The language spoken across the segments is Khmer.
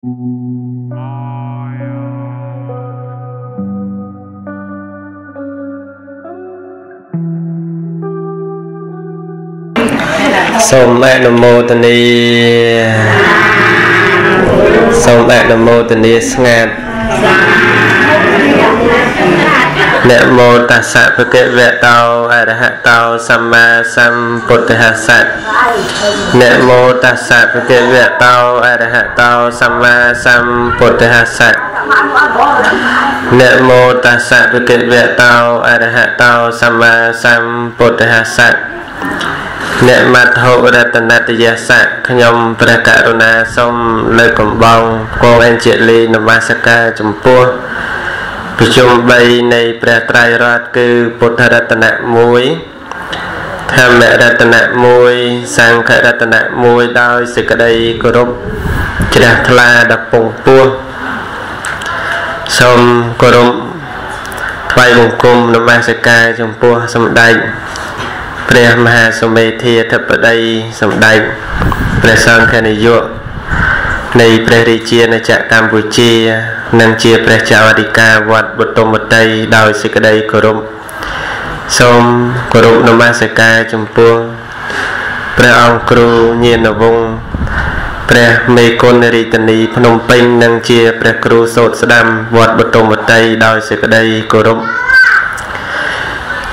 សូមអនុមោទនាសូមអនុមោទនាស្ងាត់នមោតស្សៈភគវតោអរហ តោសម្មាសម្ពុទ្ធស្សៈនមោតស្សៈភគវតោអរហតោសម្មាសម្ពុទ្ធស្សៈនមោតស្សៈភគវតោអរហតោសម្មាសម្ពុទ្ធស្សៈអ្នកមត្ថុរតនតយស័កខ្ញុំព្រះករុណាសូមលើកកំបងគងអេនជេលីនមស្ការចំពោះ ប្រជុំ3នៃព្រះត្រៃរតគឺពុទ្ធរតនៈ1ធម្មរតនៈ1សង្ឃរតនៈ1ដោយសេចក្តីគោរពជ្រះថ្លាដល់ពងពោះសូមគោរពថ្វាយបង្គំនមស្ការចំពោះសម្ដេចព្រះមហាសមេធាធិបតីសម្ដេចព្រះសង្ឃនាយក នៃព្រះរាជាណាចក្រកម្ពុជា និងជាព្រះចៅអធិការវត្តបទុមវតីដោយសេចក្តីគោរពសូមគោរពនមស្ការចំពោះព្រះអង្គគ្រូញាណវង្សព្រះមេគុណរាជធានីភ្នំពេញនិងជាព្រះគ្រូសូត្រស្ដាំវត្តបទុមវតីដោយសេចក្តីគោរព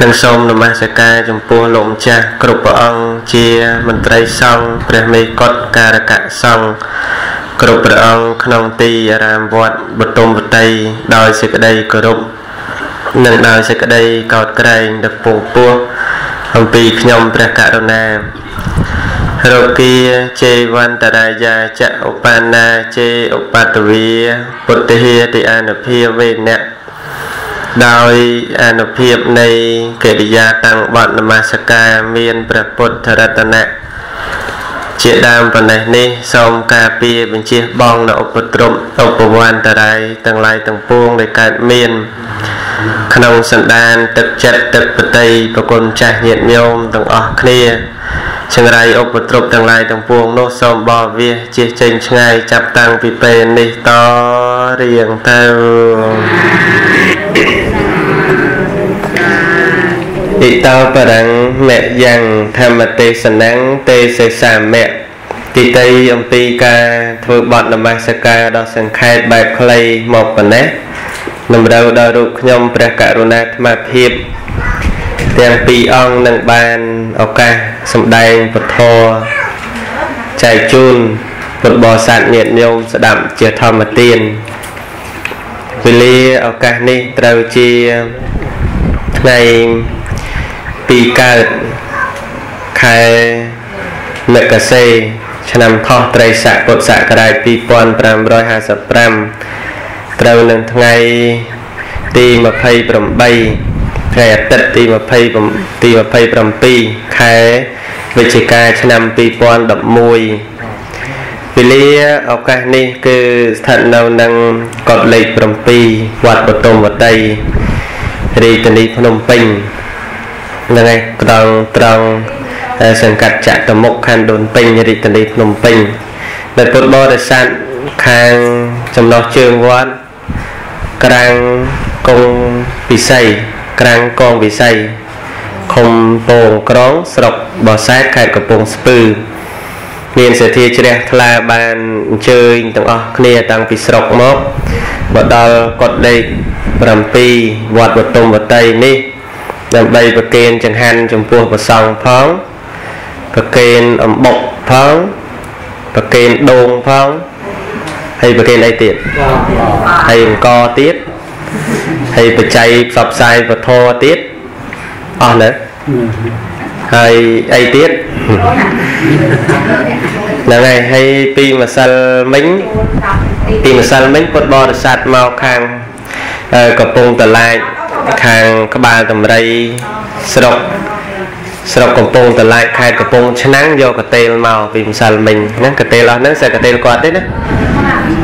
និងសូមនមស្ការចំពោះលោកម្ចាស់គ្រប់ព្រះអង្គជាមន្ត្រីសង្ឃព្រះមេកុដការកៈសង្ឃ គ្រប់ព្រះអង្គក្នុងទីអារាមវត្តបទុមវតីដោយសេចក្តីគោរពនិងដោយសេចក្តីកោតក្រែងដល់ពងពោះអំពីខ្ញុំព្រះករុណារោគាជេវន្តរាយាចឧបាណាជេឧបតវីពុទ្ធិហេតិអនុភាវេណៈដោយអនុភាពនៃកិរិយាតាំងបត់នមស្ការមានព្រះពុទ្ធរតនៈ ជាដើមប៉ុណ្ណេះនេះសូមការពារបញ្ជាបងនៅឧបទ្រពឧបវន្តរាយទាំងឡាយទាំងពួងដែលកើតមាន ក្នុងសន្តានទឹកចិត្តទឹកបតីប្រគុណចាស់ញាតិញោមទាំងអស់គ្នាចង្រៃឧបទ្រពទាំងឡាយទាំងពួងនោះសូមបោវាជិះចេញឆ្ងាយចាប់តាំងពីពេលនេះតរៀងទៅ អ៊ីតោបរੰមយ៉ាងធម្មទេសនੰទេសសាមៈទីតីអំពីការធ្វើបទនមស្ការដល់សង្ខេបបែបខ្លីមកប៉ុណ្ណេះតម្រូវដល់រូបខ្ញុំព្រះករុណាអាត្មាភាពទាំងពីរអង្គនឹងបានឱកាសសម្ដែងពធចែកជូនពុទ្ធបរិស័ទញាតិញោមស្ដាប់ជាធម្មទានវេលាឱកាសនេះត្រូវជាថ្ងៃ ពីកើតខែមករាឆ្នាំខុសត្រីស័កពុទ្ធសករាជ2555ត្រូវនឹងថ្ងៃទី28ថ្ងៃអាទិត្យទី20ទី27ខែវិច្ឆិកាឆ្នាំ2011វេលាឱកាសនេះគឺស្ថិតនៅនឹងកុដលេខ7វត្តបទុមវតីរាជធានីភ្នំពេញ ហ្នឹងហើយត្រង់ត្រង់សង្កាត់ចតុមុខខណ្ឌដូនពេញរាជធានីភ្នំពេញដែលពុទ្ធបរិស័ទខាងចំណោះជើងវត្តក្រាំងកងពិសីក្រាំងកងពិសីឃុំពងក្រងស្រុកបោសែតខេត្តកំពង់ស្ពឺមានសទ្ធាជ្រះថ្លាបានអញ្ជើញទាំងអស់គ្នាតាំងពីស្រុកមកមកដល់កុដលេខ7វត្តបទុមវតីនេះ ដើម្បីប្រគេនចង្ហាន់ចំពោះព្រះសង្ឃផងប្រគេនអំបុកផងប្រគេនដូងផងហើយប្រគេនអីទៀតហើយអង្គទៀតហើយបច្ច័យផ្សព្វផ្សាយពធទៀតអស់នៅហើយអីទៀតហ្នឹងហើយហើយពីម្សិលមិញពីម្សិលមិញពុទ្ធបរិស័ទមកខាងកំពង់តឡាច ខាងក្បាលតម្រៃស្រុកស្រុកកំពង់តឡាចខេត្តកំពង់ឆ្នាំងយកកតេលមកពីម្សិលមិញហ្នឹងកតេលអស់ហ្នឹងសិកតេលគាត់ទេណា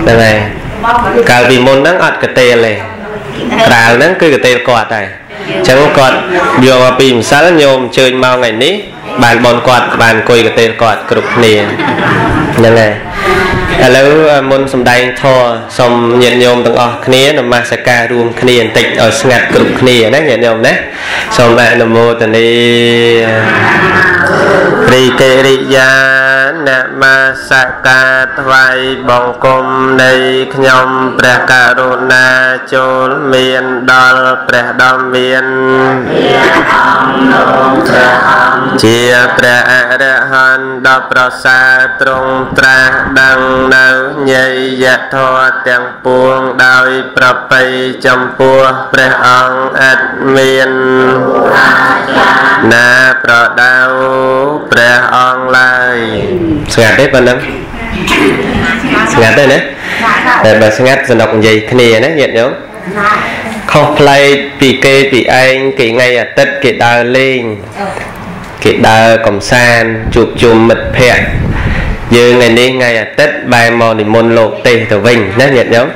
ហ្នឹងហើយកាលពីមុនហ្នឹងអត់កតេលទេក្រាលហ្នឹងគឺកតេលគាត់ហើយអញ្ចឹងគាត់យកមកពីម្សិលញោមអញ្ជើញមកថ្ងៃនេះ បានបនគាត់បានអង្គុយកទេលគាត់គ្រប់គ្នាហ្នឹងហើយឥឡូវមុនសំដែងធម៌សូមញាតិញោមទាំងអស់គ្នានមស្ការរួមគ្នាបន្តិចឲ្យស្ងាត់គ្រប់គ្នាណាញាតិញោមណាសូមអនុមោទនារីកេរិយា នមស្ការថ្វាយបង្គំនៃខ្ញុំព្រះករុណាចូលមានដល់ព្រះដ៏មានជាព្រះអរហន្តដ៏ប្រសើរទ្រង់ត្រាស់ដឹងនៅញយធម៌ទាំងពួងដោយប្រពៃចំពោះព្រះអង្គឥតមានណាប្រដៅព្រះអង្គឡើយ ស្ងាត់ទេប៉ុណ្ណឹងស្ងាត់ទេណាតែបើស្ងាត់សំណុកនិយាយគ្នាណាញាតិញោមខុសប្លែកពីគេពីឯងគេថ្ងៃអាទិត្យគេដើរលេងគេដើរកំសាន្តជួបជុំមិត្តភ័ក្តិយើងថ្ងៃនេះថ្ងៃអាទិត្យបែរមកនិមន្តលោកទេសទៅវិញណាញាតិញោម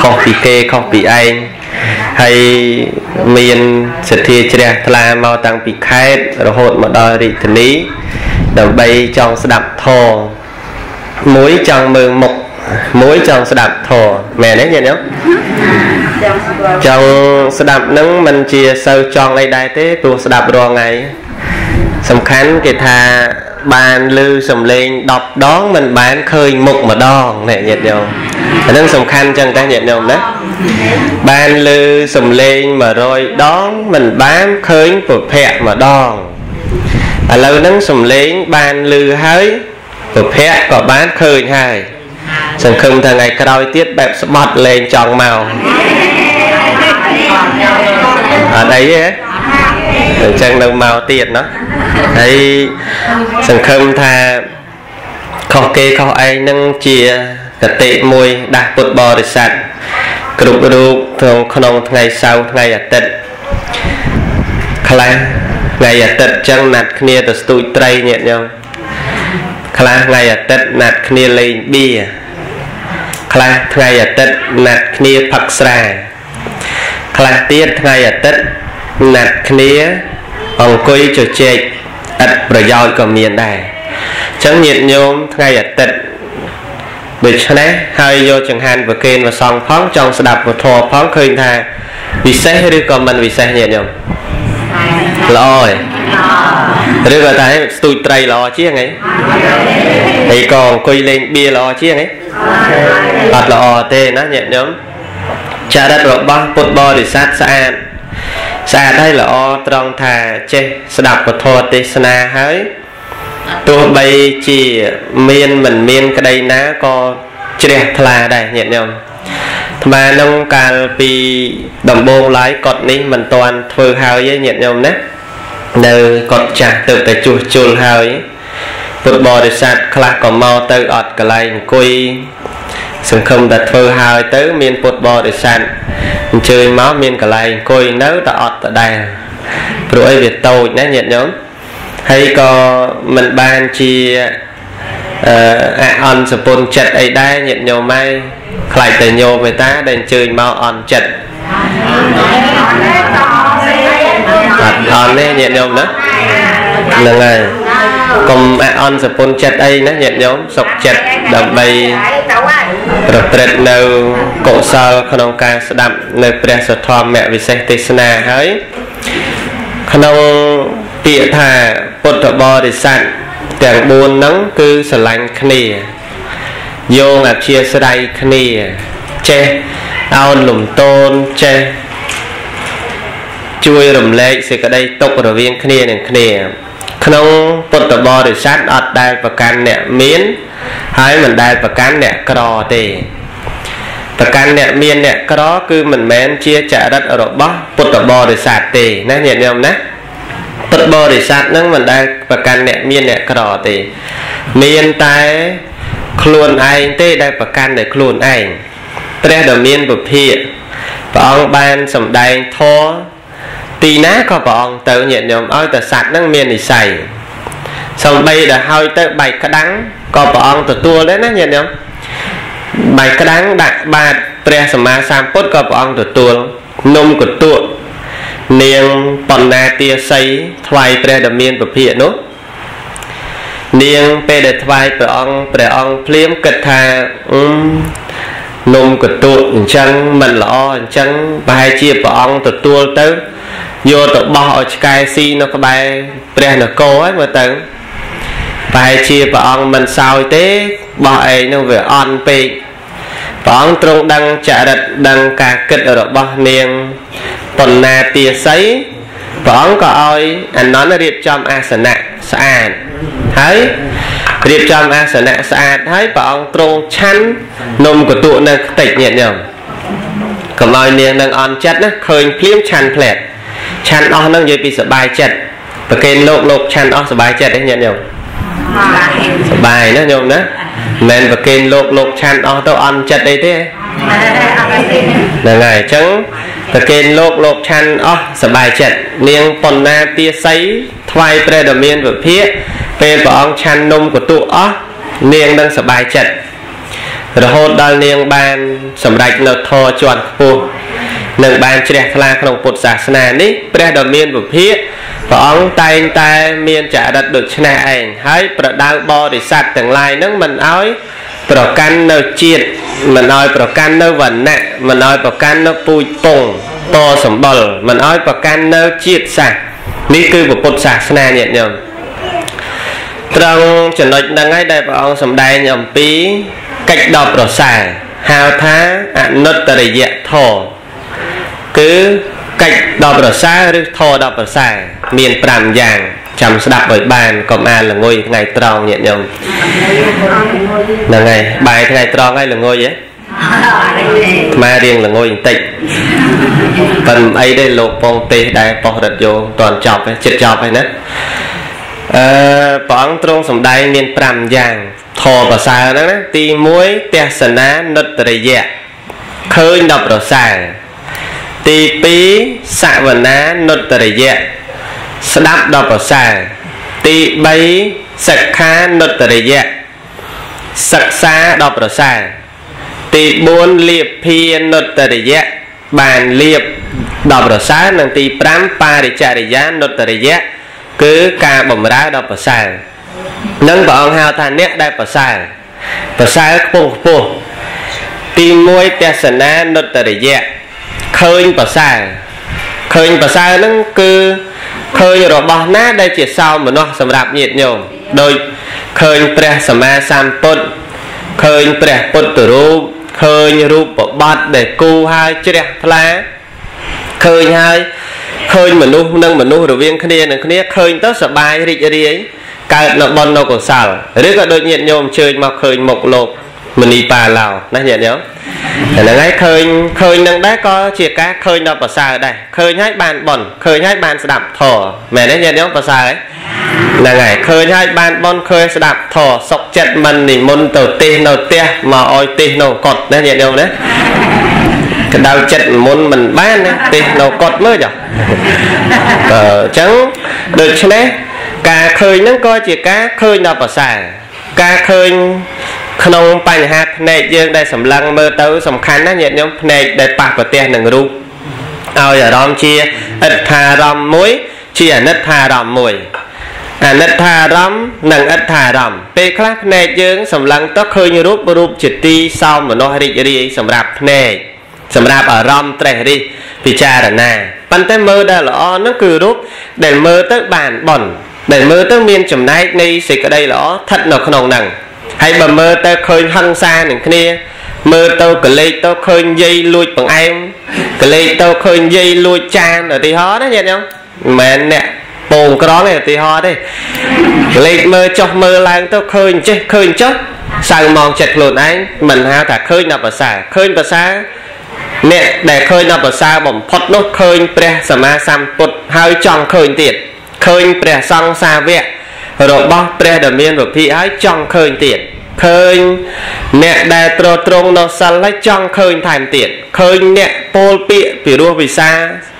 ខុសពីគេខុសពីឯងហើយមានសទ្ធាជ្រះថ្លាមកតាំងពីខេត្តរហូតមកដល់រាជធានី ដើម្បីចង់ស្ដាប់ធម៌មួយចង់មើលមុខមួយចង់ស្ដាប់ធម៌មែនទេញាតិញោមចង់ស្ដាប់នឹងមិនជាសូវចង់អីដែរទេព្រោះស្ដាប់រាល់ថ្ងៃសំខាន់គេថាបានឮសំឡេង10ដងមិនបានឃើញមុខម្ដងណែញាតិញោមអានឹងសំខាន់ចឹងតាញាតិញោមណាបានឮសំឡេង100ដងមិនបានឃើញពុភៈម្ដង ឥឡូវហ្នឹងសំឡេងបានឮហើយពុភៈក៏បានឃើញហើយសង្ឃឹមថាថ្ងៃក្រោយទៀតបែបស្បត់លេងចង់មកអត់អីទេអញ្ចឹងនៅមកទៀតណាហើយសង្ឃឹមថាខុសគេខុសឯងនឹងជាកតិមួយដាស់ពុទ្ធបរិស័ទគ្រប់រូបក្នុងក្នុងថ្ងៃសៅរ៍ថ្ងៃអាទិត្យខ្លះ ថ្ងៃអាទិត្យចឹងណាត់គ្នាទៅស្ទូចត្រីញាតិញោមខ្លះថ្ងៃអាទិត្យណាត់គ្នាលេងបៀខ្លះថ្ងៃអាទិត្យណាត់គ្នាផឹកស្រាខ្លះទៀតថ្ងៃអាទិត្យណាត់គ្នាអង្គុយជជែកឥតប្រយោជន៍ក៏មានដែរអញ្ចឹងញាតិញោមថ្ងៃអាទិត្យដូច្នេះហើយយកចង្ហាន់ប្រគេនប្រសងផងចង់ស្ដាប់ពធផងឃើញថា ពិសេសឬក៏មិនពិសេសញាតិញោម ល្អឯងឬក៏តែស្ទូចត្រីល្អជាងឯងហើយក៏អង្គុយលេងបៀល្អជាងឯងអត់ល្អទេណាញាតិញោមចរិតរបស់ពុទ្ធបរិស័ទស្អាតស្អាតហើយល្អត្រង់ថាចេះស្ដាប់ពធទេសនាហើយទោះបីជាមានមិនមានក្តីណាក៏ជ្រះថ្លាដែរញាតិញោមថ្មនឹងកាលពីដំបូងឡើយកត់នេះមិនទាន់ធ្វើហើយទេញាតិញោមណា នៅកត់ចាស់ទៅតែជួសជុលហើយពុទ្ធបរិស័ទខ្លះក៏មកទៅអត់កន្លែងអង្គុយសង្ឃឹមតែធ្វើហើយទៅ មានពុទ្ធបរិស័ទអញ្ជើញមកមានកន្លែងអង្គុយនៅតែអត់ដដែលព្រោះអីវាតូចណាញាតិញោមហើយក៏មិនបានជាអឺអអន់សពុនចិត្តអីដែរញាតិញោមហើយខ្លាចតែញោមឯតាដែលអញ្ជើញមកអន់ចិត្ត អត់អន់ទេញាតិញោមណាហ្នឹងហើយកុំអអន់សពុនចិត្តអីណាញាតិញោមសុខចិត្តដើម្បីប្រព្រឹត្តនៅកុសលក្នុងការស្ដាប់នៅព្រះសទ្ធម្មវិសេសទេសនាហើយក្នុងពាក្យថាពុទ្ធបរិស័ទទាំង4ហ្នឹងគឺស្រឡាញ់គ្នាយោងអធិស្រ័យគ្នាចេះអោនលំទោនចេះ ជួយរំលែកសេចក្តីទុក្ខរវាងគ្នានឹងគ្នា ក្នុងពុទ្ធបរិស័ទអត់ដែលប្រកាន់អ្នកមានហើយមិនដែលប្រកាន់អ្នកក្រទេប្រកាន់អ្នកមានអ្នកក្រគឺមិនមែនជាចរិតរបស់ពុទ្ធបរិស័ទទេណាញាតិញោមណាពុទ្ធបរិស័ទនឹងមិនដែលប្រកាន់អ្នកមានអ្នកក្រទេ មានតែខ្លួនឯងទេដែលប្រកាន់តែខ្លួនឯងព្រះដ៏មានពុភាព្រះអង្គបានសម្ដែងធម៌ ទីណាក៏ព្រះអង្គទៅញាតិញោមឲ្យតែសัตว์នឹងមាននិស័យសំបីដែលឲ្យទៅបែកក្តាំងក៏ព្រះអង្គទទួលដែរណាញាតិញោមបែកក្តាំងដាក់បាតព្រះសម្មាសម្ពុទ្ធក៏ព្រះអង្គទទួលនំកតួនាងបណ្ណាទាស័យថ្វាយព្រះដ៏មានពភាកនោះនាងពេលដែលថ្វាយព្រះអង្គព្រះអង្គភ្លាមគិតថាអឺ នំកតួអញ្ចឹងមិនល្អអញ្ចឹងប្រហែលជាព្រះអង្គទទួលទៅយកទៅបោះឲ្យឆ្កែស៊ីនៅក្បែរព្រះនគរហើយមើលទៅប្រហែលជាព្រះអង្គមិនសោយទេបោះឯងនោះវាអន់ពេកព្រះអង្គទ្រង់ដឹងចរិតដឹងការគិតរបស់នាងបណ្ណាទាស័យព្រះអង្គក៏ឲ្យអនន្តរៀបចំអាសនៈស្អាតហើយ រៀបចំអាសនៈស្អាតហើយព្រះអង្គទ្រង់ឆាន់នំកតុនៅខ្ទេចញាតិញោមកុំឲ្យនាងនឹងអន់ចិត្តណាឃើញភ្លាមឆាន់ផ្លែតឆាន់អស់នឹងនិយាយពីសបាយចិត្តប្រកេនលោកលោកឆាន់អស់សបាយចិត្តទេញាតិញោមសបាយណាញោមណាមិនប្រកេនលោកលោកឆាន់អស់ទៅអន់ចិត្តអីទេហ្នឹងហើយអញ្ចឹងប្រកេនលោកលោកឆាន់អស់សបាយចិត្តនាងបណ្ណាទាស័យថ្វាយព្រះដ៏មានវិភាក ពេលព្រះអង្គឆាន់នំកតុអស់នាងនឹងសប្បាយចិត្តរហូតដល់នាងបានសម្រេចនៅធរជាន់ខ្ពស់នឹងបានជ្រះថ្លាក្នុងពុទ្ធសាសនានេះព្រះដ៏មានវិភាកព្រះអង្គតែងតែមានចរិតដូចនេះឯងហើយប្រដៅបរិស័ទទាំងឡាយនឹងមិនអោយប្រកាន់នៅជាតិមិនអោយប្រកាន់នៅវណ្ណៈមិនអោយប្រកាន់នៅពូជពងតសម្បល់មិនអោយប្រកាន់នៅជាតិសាសនេះគឺពុទ្ធសាសនាញាតិញោម ត្រង់ចំណុចហ្នឹងហើយដែលព្រះអង្គសម្ដែងអំពីកិច្ចដល់ប្រសើរហៅថាអនុត្តរិយធម៌គឺកិច្ចដល់ប្រសើរឬធម៌ដល់ប្រសើរមាន5យ៉ាងចាំស្ដាប់ឲ្យបានកុំអានល្ងុយថ្ងៃត្រង់ញាតិញោមហ្នឹងហើយបាយថ្ងៃត្រង់ហើយល្ងុយហ៎ខ្មែររៀងល្ងុយបន្តិចប៉ិនអីទេលោកពងទេសដែលបោះរត់យោតន់ចប់ទេចិត្តចប់ហើយណា អឺព្រះអង្គទ្រង់សម្ដែងមាន5យ៉ាងធម៌ប្រសើរហ្នឹងណាទី1ទេសនានុត្តរិយៈឃើញដល់ប្រសើរទី2សវនានុត្តរិយៈស្ដាប់ដល់ប្រសើរទី3សិក្ខានុត្តរិយៈសិក្សាដល់ប្រសើរទី4លៀបភានុត្តរិយៈបានលៀបដល់ប្រសើរនិងទី5បរិចរិយានុត្តរិយៈ គឺការបំរើដល់ប្រសើរនឹងព្រះអង្គហៅថាអ្នកដែលប្រសើរប្រសើរខ្ពង់ខ្ពស់ទី1ទេសនានុត្តរិយៈឃើញប្រសើរឃើញប្រសើរហ្នឹងគឺឃើញរបស់ណាដែលជាសោមនស្សសម្រាប់ញាតិញោមដោយឃើញព្រះសម្មាសម្ពុទ្ធឃើញព្រះពុទ្ធរូបឃើញរូបបត្តិដែលគូហើយជ្រះថ្លាឃើញហើយ ឃើញមនុស្សនិងមនុស្សរវាងគ្នានឹងគ្នាឃើញទៅសបាយរីករាយកើតនៅបននៅកុសលឬក៏ដូចញាតិញោមអញ្ជើញមកឃើញមុខលោកមនីប៉ាឡោណាញាតិញោមហ្នឹងហើយឃើញឃើញនឹងដែរក៏ជាការឃើញដល់ប្រសើរដែរឃើញហើយបានបនឃើញហើយបានស្ដាប់ធម៌មែនទេញាតិញោមប្រសើរហ្នឹងហើយឃើញហើយបានបនឃើញស្ដាប់ធម៌សុកចិត្តមិននិមន្តទៅទេសនៅផ្ទះមកឲ្យទេសនៅកត់ណាញាតិញោមណា កដៅចិត្តមុនមិនបានទេទេសនៅកត់មើលចាអញ្ចឹងដូច្នេះការឃើញហ្នឹងក៏ជាការឃើញដល់ប្រសើរការឃើញក្នុងបញ្ហាភ្នែកយើងដែលសម្លឹងមើលទៅសំខាន់ណាស់ញាតិញោមភ្នែកដែលប៉ះប្រទះនឹងរូបឲ្យអារម្មណ៍ជាអិដ្ឋារម្មណ៍មួយ ជាអនិច្ចារម្មណ៍មួយអនិច្ចារម្មណ៍និងអិដ្ឋារម្មណ៍ពេលខ្លះភ្នែកយើងសម្លឹងទៅឃើញរូបរូបជាទីសោមនស្សរីករាយសម្រាប់ភ្នែក សម្រាប់អារម្មណ៍ត្រេះរិះពិចារណាប៉ុន្តែមើលដែលល្អហ្នឹងគឺរូបដែលមើលទៅបានបន់ដែលមើលទៅមានចំណែកនៃសេចក្តីល្អស្ថិតនៅក្នុងហ្នឹងហើយបើមើលទៅឃើញហឹង្សានឹងគ្នាមើលទៅកលេចទៅឃើញយាយលួចបង្អែមកលេចទៅឃើញយាយលួចចានឧទាហរណ៍ណាញាតិញោមមិនមែនអ្នកពងក្រងឯឧទាហរណ៍ទេលេចមើលចុះមើលឡើងទៅឃើញចេះឃើញចុះសៅមកចិត្តខ្លួនឯងមិនហៅថាឃើញដល់ប្រសាឃើញប្រសា អ្នកដែលឃើញដល់ប្រសើរបំផុតនោះឃើញព្រះសម្មាសម្ពុទ្ធហើយចង់ឃើញទៀតឃើញព្រះសង្ឃសាវករបស់ព្រះដ៏មានវិភិហើយចង់ឃើញទៀតឃើញអ្នកដែលត្រត្រង់នៅសិលហើយចង់ឃើញថែមទៀតឃើញអ្នកពោលពាក្យពីរោះវិសា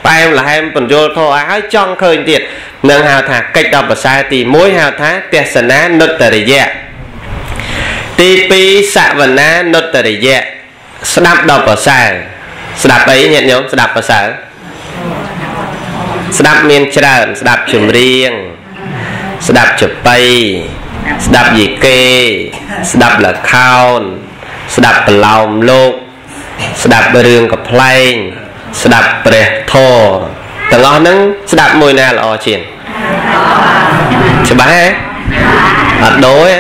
ផ្អែមល្ហែមបញ្យលធរហើយចង់ឃើញទៀតនឹងហៅថាកិច្ចដល់ប្រសើរទី1ហៅថាទេសនានុត្តរិយៈទី2សវនានុត្តរិយៈស្ដាប់ដល់ប្រសើរ ស្ដាប់អីញាតិញោមស្ដាប់ប្រសើរស្ដាប់មានច្រើន ស្ដាប់ចម្រៀងស្ដាប់ចបៃស្ដាប់យីកេស្ដាប់លខោន ស្ដាប់ប្រឡោមលោក ស្ដាប់រឿងកំ pl ែងស្ដាប់ព្រះធម៌ទាំងអស់ហ្នឹងស្ដាប់មួយណាល្អជាងច្បាស់ទេអត់ដូរទេ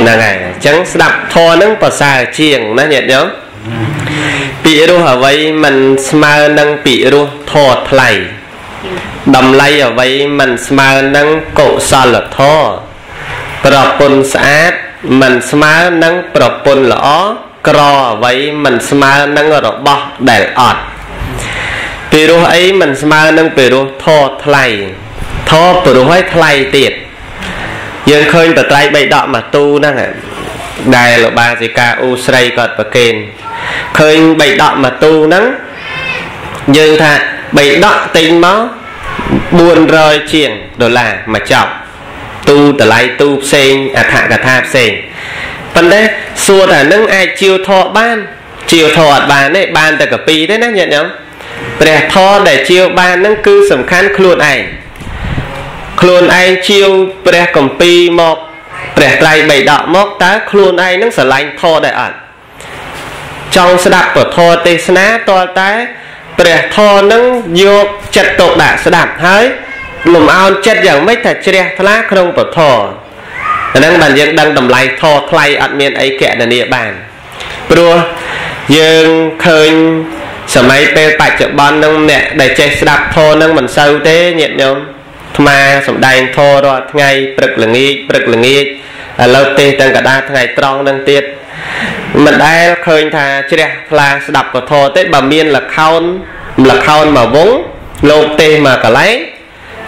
ហ្នឹងហើយអញ្ចឹងស្ដាប់ធម៌ហ្នឹងប្រសើរជាងណាញាតិញោម ពីរោះអ្វីមិនស្មើនឹងពីរោះធម៌ថ្លៃតម្លៃអ្វីមិនស្មើនឹងកុសលធម៌ប្រពន្ធស្អាតមិនស្មើនឹងប្រពន្ធល្អក្រអ្វីមិនស្មើនឹងរបស់ដែលអត់ពីរោះអីមិនស្មើនឹងពីរោះធរថ្លៃធរពីរោះឲ្យថ្លៃទៀតយើងឃើញបត្រៃបីដកមកទូហ្នឹងដែលលបាសិកាអ៊ូស្រីគាត់ប្រកេន ឃើញបីដកមកទូហ្នឹងយើងថាបីដកទិញមក400ជាងដុល្លារមកចប់ទូតម្លៃទូផ្សេងអត្ថកថាផ្សេងប៉ុន្តែសួរថានឹងអាចជាវធរបានជាវធរអត់បានទេបានតែកាពីទេណាញាតិញោមព្រះធរដែលជាវបាននឹងគឺសំខាន់ខ្លួនឯងខ្លួនឯងជាវព្រះកំពីមកព្រះត្រៃបិដកមកតើខ្លួនឯងនឹងស្រឡាញ់ធរដែរអត់ ចង់ស្ដាប់ពធទេសនាតលតែព្រះធរនឹងយកចិត្តទុកដាក់ស្ដាប់ហើយលំអោនចិត្តយ៉ាងម៉េចថាជ្រះថ្លាក្នុងពធអាហ្នឹងបានយើងដឹងតម្លៃធរថ្លៃអត់មានអីកណនាបានព្រោះយើងឃើញសម័យពេលបច្ចុប្បន្ននឹងអ្នកដែលចេះស្ដាប់ធរនឹងមិនសូវទេញាតិញោមថ្មសំដែងធររាល់ថ្ងៃព្រឹកល្ងាចព្រឹកល្ងាចឥឡូវទេទាំងកដាថ្ងៃត្រង់នឹងទៀត មិនដែលឃើញថាជ្រះថ្លាស្ដាប់ពធទេបើមានលខោនលខោនមកវងលោកទេមកកន្លែង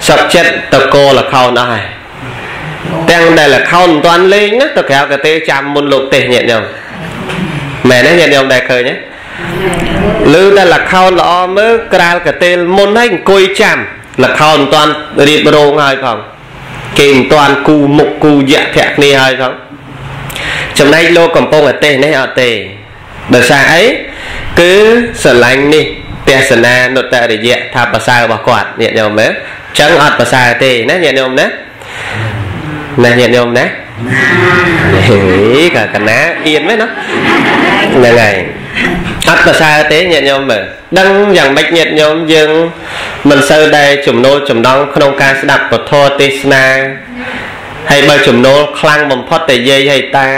សុខចិត្តតកលខោនអស់ហើយទាំងដែលលខោនមិនទាន់លេងណាទៅក្រៅកាទេចាំមុនលោកទេសញាតិញោមមែនទេញាតិញោមដែលឃើញទេឮតែលខោនល្អមើលក្រាលកាទេមុនហើយអង្គុយចាំលខោនមិនទាន់រៀបរងហើយផងគេមិនទាន់គូមុខគូយៈធាក់គ្នាហើយផង ចំណែកលោកកំពុងអទេសនេះអត់ទេដោយសារអីគឺស្រឡាញ់នេះទេសនានុត្តរិយៈថាប្រសើររបស់គាត់ញាតិញោមមើលចឹងអត់ប្រសើរទេណាញាតិញោមណាណាញាតិញោមណាហេកាកណាអៀនមែនណាហ្នឹងហើយអត់ប្រសើរទេញាតិញោមមើលដឹងយ៉ាងម៉េចញាតិញោមយើងមិនសូវដែលចំណូលចំណងក្នុងការស្ដាប់ពធទេសនា ហើយបើចំណូលខ្លាំងបំផុតតែយាយហើយតា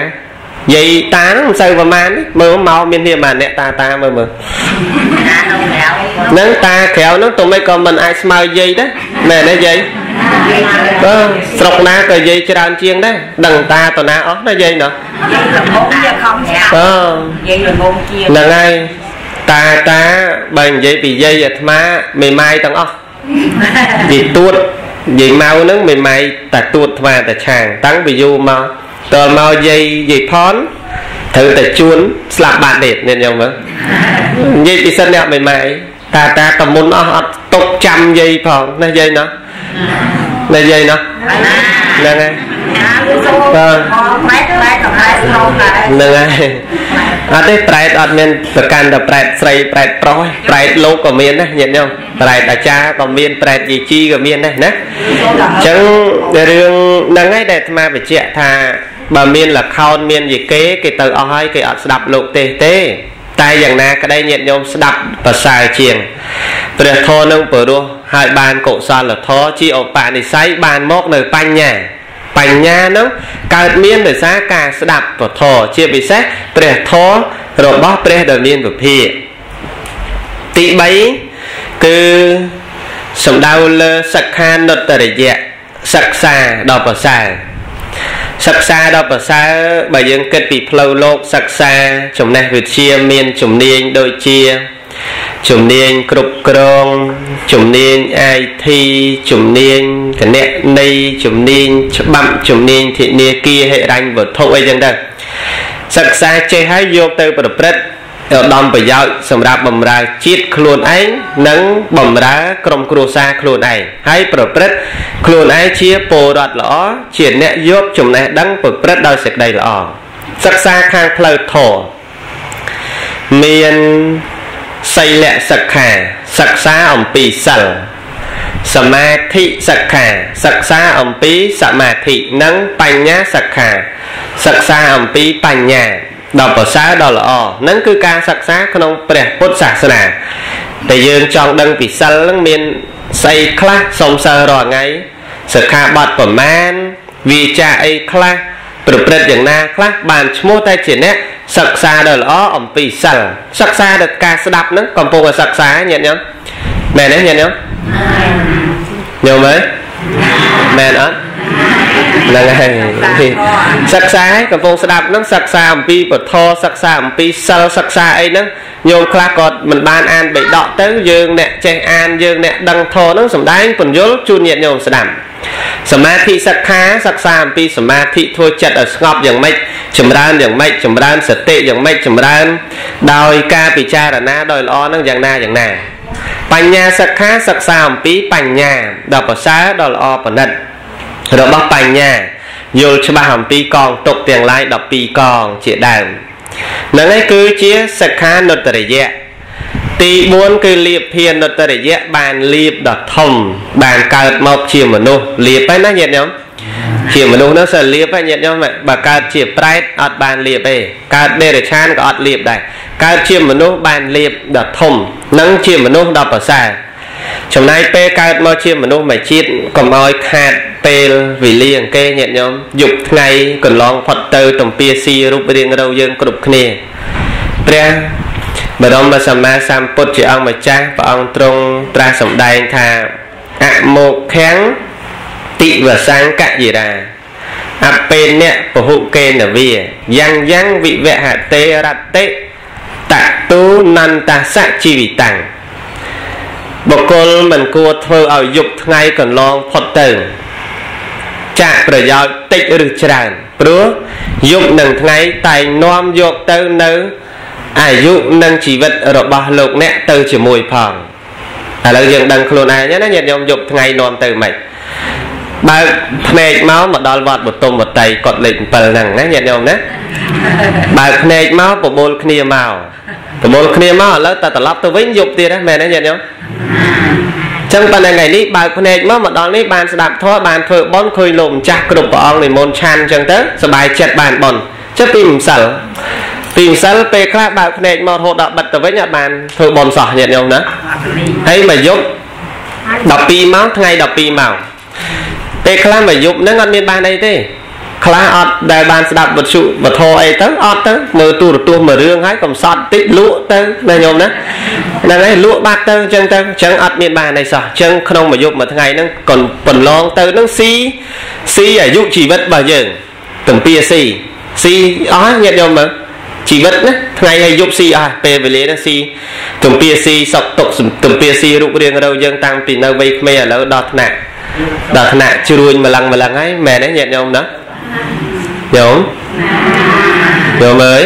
យាយតាហ្នឹងមិនសូវប្រហែលមើលមកមាននេះម៉ាអ្នកតាតាមើលមើលហ្នឹងតាក្រៅហ្នឹងទៅមិនក៏មិនអាចស្មើយាយដែរមែនទេយាយបើស្រុកណាក៏យាយច្រើនជាងដែរដឹងតាតណាអស់ណាយាយណោះយាយខំស្រាប់អឺយាយល្ងងជាងហ្នឹងហើយតាតាបើនិយាយពីយាយអាត្មាមេម៉ាយទាំងអស់និយាយទួតនិ យាយមកហ្នឹងមេម៉ាយតាទួតថ្វាតាឆាង តាំងពីយូរមកតើមកយាយយាយផនត្រូវតែជួនស្លាប់បាត់ទៀតនេះយ៉ាងមើលនិយាយពីសិនអ្នកមិនម៉ែតាតាតមុនអស់អត់ຕົកចាំយាយផងណាយាយណាណាយាយណាហ្នឹងហើយ បាទប្រែតប្រែតកំណែស្រុកហ្នឹងហើយអត់ទេប្រែតអត់មានប្រកាន់តែប្រែតស្រីប្រែតប្រុសប្រែតលោកក៏មានណាញាតិញោមប្រែតអាចារ្យក៏មានប្រែតយាយជីក៏មានដែរណាអញ្ចឹងរឿងហ្នឹងហើយដែលអាត្មាបញ្ជាក់ថាបើមានលខោនមានយីគេគេទៅអស់ហើយគេអត់ស្ដាប់លោកទេសទេតែយ៉ាងណាក្តីញាតិញោមស្ដាប់ប្រសើរជាងព្រះធម៌នឹងព្រោះហើយបានកុសលធម៌ជាឧបនិស្ស័យបានមកនៅបញ្ញា បញ្ញានឹងកើតមានដោយសារការស្ដាប់ពធជាពិសេសព្រះធម៌របស់ព្រះដែលមានពភាទី3គឺសំដៅលើសិក្ខានុត្តរិយៈសិក្សាដល់ប្រសើរសិក្សាដល់ប្រសើរបើយើងគិតពីផ្លូវលោកសិក្សាចំណេះវិទ្យាមានជំនាញដូចជា ជំនាញគ្រប់គ្រងជំនាញ IT ជំនាញគណនេយ្យជំនាញច្បាប់ជំនាញធនាគារហិរញ្ញវត្ថុអីចឹងទៅសិក្សាចេះហើយយកទៅប្រព្រឹត្តឧត្តមប្រយោជន៍សម្រាប់បំរើជាតិខ្លួនឯងនិងបំរើក្រុមគ្រួសារខ្លួនឯងហើយប្រព្រឹត្តខ្លួនឯងជាពលរដ្ឋល្អជាអ្នកយកចំណេះដឹងប្រព្រឹត្តដោយសេចក្តីល្អសិក្សាខាងផ្លូវធម៌មាន សីលសិក្ខាសិក្សាអំពីសិលសមាធិសិក្ខាសិក្សាអំពីសមាធិនិងបញ្ញាសិក្ខាសិក្សាអំពីបញ្ញាដល់ប្រសើរដល់ល្អនឹងគឺការសិក្សាក្នុងព្រះពុទ្ធសាសនាតែយើងចង់ដឹងពីសិលនឹងមានស្អីខ្លះសុំសិលរាល់ថ្ងៃសិក្ខាបទប្រមាណវាចាអីខ្លះប្រព្រឹត្តយ៉ាងណាខ្លះបានឈ្មោះតែជាអ្នក សិក្សាដល់ល្អអំពីសិលសិក្សាដល់ការស្ដាប់ហ្នឹងកំពុងតែសិក្សាញាតិញោមមែនទេញាតិញោមញោមអើយមែនអត់ ហ្នឹងហើយសិក្សាកំពុងស្ដាប់ហ្នឹងសិក្សាអំពីពធសិក្សាអំពីសិលសិក្សាអីហ្នឹងញោមខ្លះក៏មិនបានអានបេដកទៅយើងអ្នកចេះអានយើងអ្នកដឹងធម៌ហ្នឹងសំដែងពន្យល់ជូនញាតិញោមស្ដាប់សមាធិសិក្ខាសិក្សាអំពីសមាធិធ្វើចិត្តឲ្យស្ងប់យ៉ាងម៉េចចម្រើនយ៉ាងម៉េចចម្រើនសតិយ៉ាងម៉េចចម្រើន ដោយការពិចារណាដោយល្អនឹងយ៉ាងណាយ៉ាងណាបញ្ញាសិក្ខាសិក្សាអំពីបញ្ញាដ៏ប្រសើរដ៏ល្អប្រណិត របស់បញ្ញាយល់ច្បាស់អំពីកងទុកទាំងឡាយ12កងជាដើមហ្នឹងឯងគឺជាសិក្ខានុត្តរិយៈទី4គឺលៀបភានុត្តរិយៈបានលៀបដ៏ធំ បានកើតមកជាមនុស្សលៀបហើយណាញាតិញោមជាមនុស្សនោះសិលៀបញាតិញោមបើកើតជាប្រែតអត់បានលៀបទេកើតដេរឆានក៏អត់លៀបដែរកើតជាមនុស្សបានលៀបដ៏ធំនិងជាមនុស្សដ៏ប្រសើរ ចំណែកពេលកើតមកជាមនុស្សមួយជាតិកុំឲ្យខាតពេលវេលាអង្គេញាតិញោមយប់ថ្ងៃកន្លងផុតទៅទំពាស៊ីរូបរាងរៅយើងគ្រប់គ្នាព្រះបរមសម្មាសម្ពុទ្ធជាអង្គម្ចាស់ព្រះអង្គទ្រង់ត្រាស់សម្ដែងថាអមោខំតិវសង្កយិរាអពេនៈពហុកេនវាយ៉ាងយ៉ាងវិវហតេរតិតទូនន្តសជីវិតាំង បុគ្គលមិនគួរធ្វើឲ្យយប់ថ្ងៃកន្លងផុតទៅចាក់ប្រយោជន៍តិចឬច្រើនព្រោះយប់និងថ្ងៃតែងនាំយកទៅនៅអាយុនិងជីវិតរបស់លោកអ្នកទៅជាមួយផងឥឡូវយើងដឹងខ្លួនឯងណាញាតិញោមយប់ថ្ងៃនាំទៅមិនបើកភ្នែកមកមកដល់វត្តបតុមវតីកត់លេខ7ហ្នឹងណាញាតិញោមណាបើកភ្នែកមកប្រមូលគ្នាមកប្រមូលគ្នាមកឥឡូវតែត្រឡប់ទៅវិញយប់ទៀតណាមែនទេញាតិញោម ចឹងប៉ុន្តែថ្ងៃនេះបើកភ្នែកមកមកដល់នេះបានស្ដាប់ធម៌បានធ្វើបុណ្យឃើញលោកម្ចាស់គ្រប់ព្រះអង្គនិមន្តឆាន់ចឹងទៅសบายចិត្តបានបុណ្យចុះពីម្សិលពីម្សិលពេលខ្លះបើកភ្នែកមករហូតដល់បិទទៅវិញអត់បានធ្វើបុណ្យសោះញាតិញោមណាហើយមកយប់12ម៉ោងថ្ងៃ12ម៉ោងពេលខ្លះមកយប់ហ្នឹងអត់មានបានអីទេ ខ្លះអត់ដែលបានស្ដាប់វត្ថុវត្ថុអីទៅអត់ទៅមើលទូរទស្សន៍មើលរឿងហើយកំសត់តិចលក់ទៅណាញោមណាហ្នឹងហើយលក់បាត់ទៅអញ្ចឹងទៅអញ្ចឹងអត់មានបានអីសោះអញ្ចឹងក្នុងមួយយប់មួយថ្ងៃហ្នឹងកុនបន្លងទៅហ្នឹងស៊ីស៊ីអាយុជីវិតរបស់យើងទំពាស៊ីស៊ីអស់ញាតិញោមមើលជីវិតណាថ្ងៃហើយយប់ស៊ីអស់ពេលវេលាហ្នឹងស៊ីទំពាស៊ីសក់ទុកទំពាស៊ីរូបរាងរៅយើងតាំងពីនៅវ័យក្មេងឥឡូវដល់ថ្នាក់ដល់ថ្នាក់ជ្រួញម្លឹងម្លឹងហើយមែនទេញាតិញោមណា ញោមញោមអើយ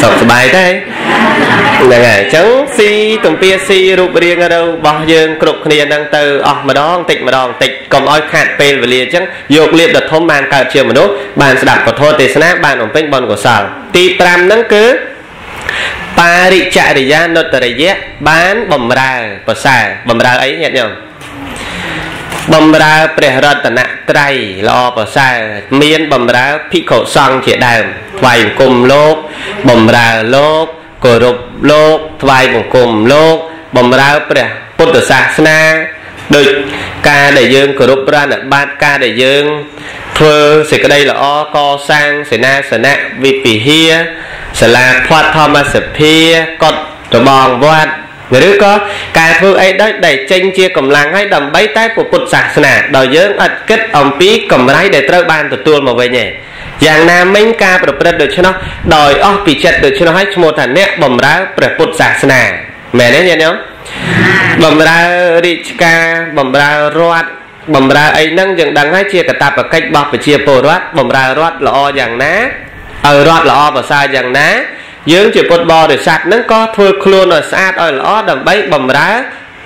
សុខសប្បាយទេហ្នឹងហើយអញ្ចឹងស៊ីទំពាស៊ីរូបរាងរបស់យើងគ្រប់គ្នាហ្នឹងទៅអស់ម្ដងតិចម្ដងតិចកុំឲ្យខាត់ពេលវេលាអញ្ចឹងយកលៀបដ៏ធំបានកើតជាមនុស្សបានស្ដាប់ពធទេសនាបានបំពេញបុណ្យកុសលទី5ហ្នឹងគឺបារិចរិយានុត្តរិយៈបានបំរើប្រសើរបំរើអីញាតិញោម បំរើព្រះរតនត្រ័យល្អប្រសើរមានបំរើភិក្ខុសង្ឃជាដើមថ្វាយបង្គំលោកបំរើលោកគោរពលោកថ្វាយបង្គំលោកបំរើព្រះពុទ្ធសាសនាដូចការដែលយើងគោរពប្រណិប័តការដែលយើងធ្វើសេចក្តីល្អកសាងសេនាសនៈវិពិហាសាលាផាត់ធម្មសភាកត់របងវត្ត ឬក៏ការធ្វើអីដូចដែលចេញជាកម្លាំងឲ្យដើម្បីតែពុទ្ធសាសនាដោយយើងអត់គិតអំពីកម្រៃដែលត្រូវបានទទួលមកវិញទេយ៉ាងណាមិញការប្រព្រឹត្តដូច្នោះដោយអស់ពីចិត្តដូច្នោះឲ្យឈ្មោះថាអ្នកបំរើព្រះពុទ្ធសាសនាមែនទេញាតិញោមបំរើរាជការបំរើរដ្ឋបំរើអីហ្នឹងយើងដឹងហើយជាកតាបកិច្ចរបស់ប្រជាពលរដ្ឋបំរើរដ្ឋល្អយ៉ាងណាឲ្យរដ្ឋល្អប្រសើរយ៉ាងណា យើងជាពុទ្ធបរិស័ទហ្នឹងក៏ធ្វើខ្លួនឲ្យស្អាតឲ្យល្អដើម្បីបំរើ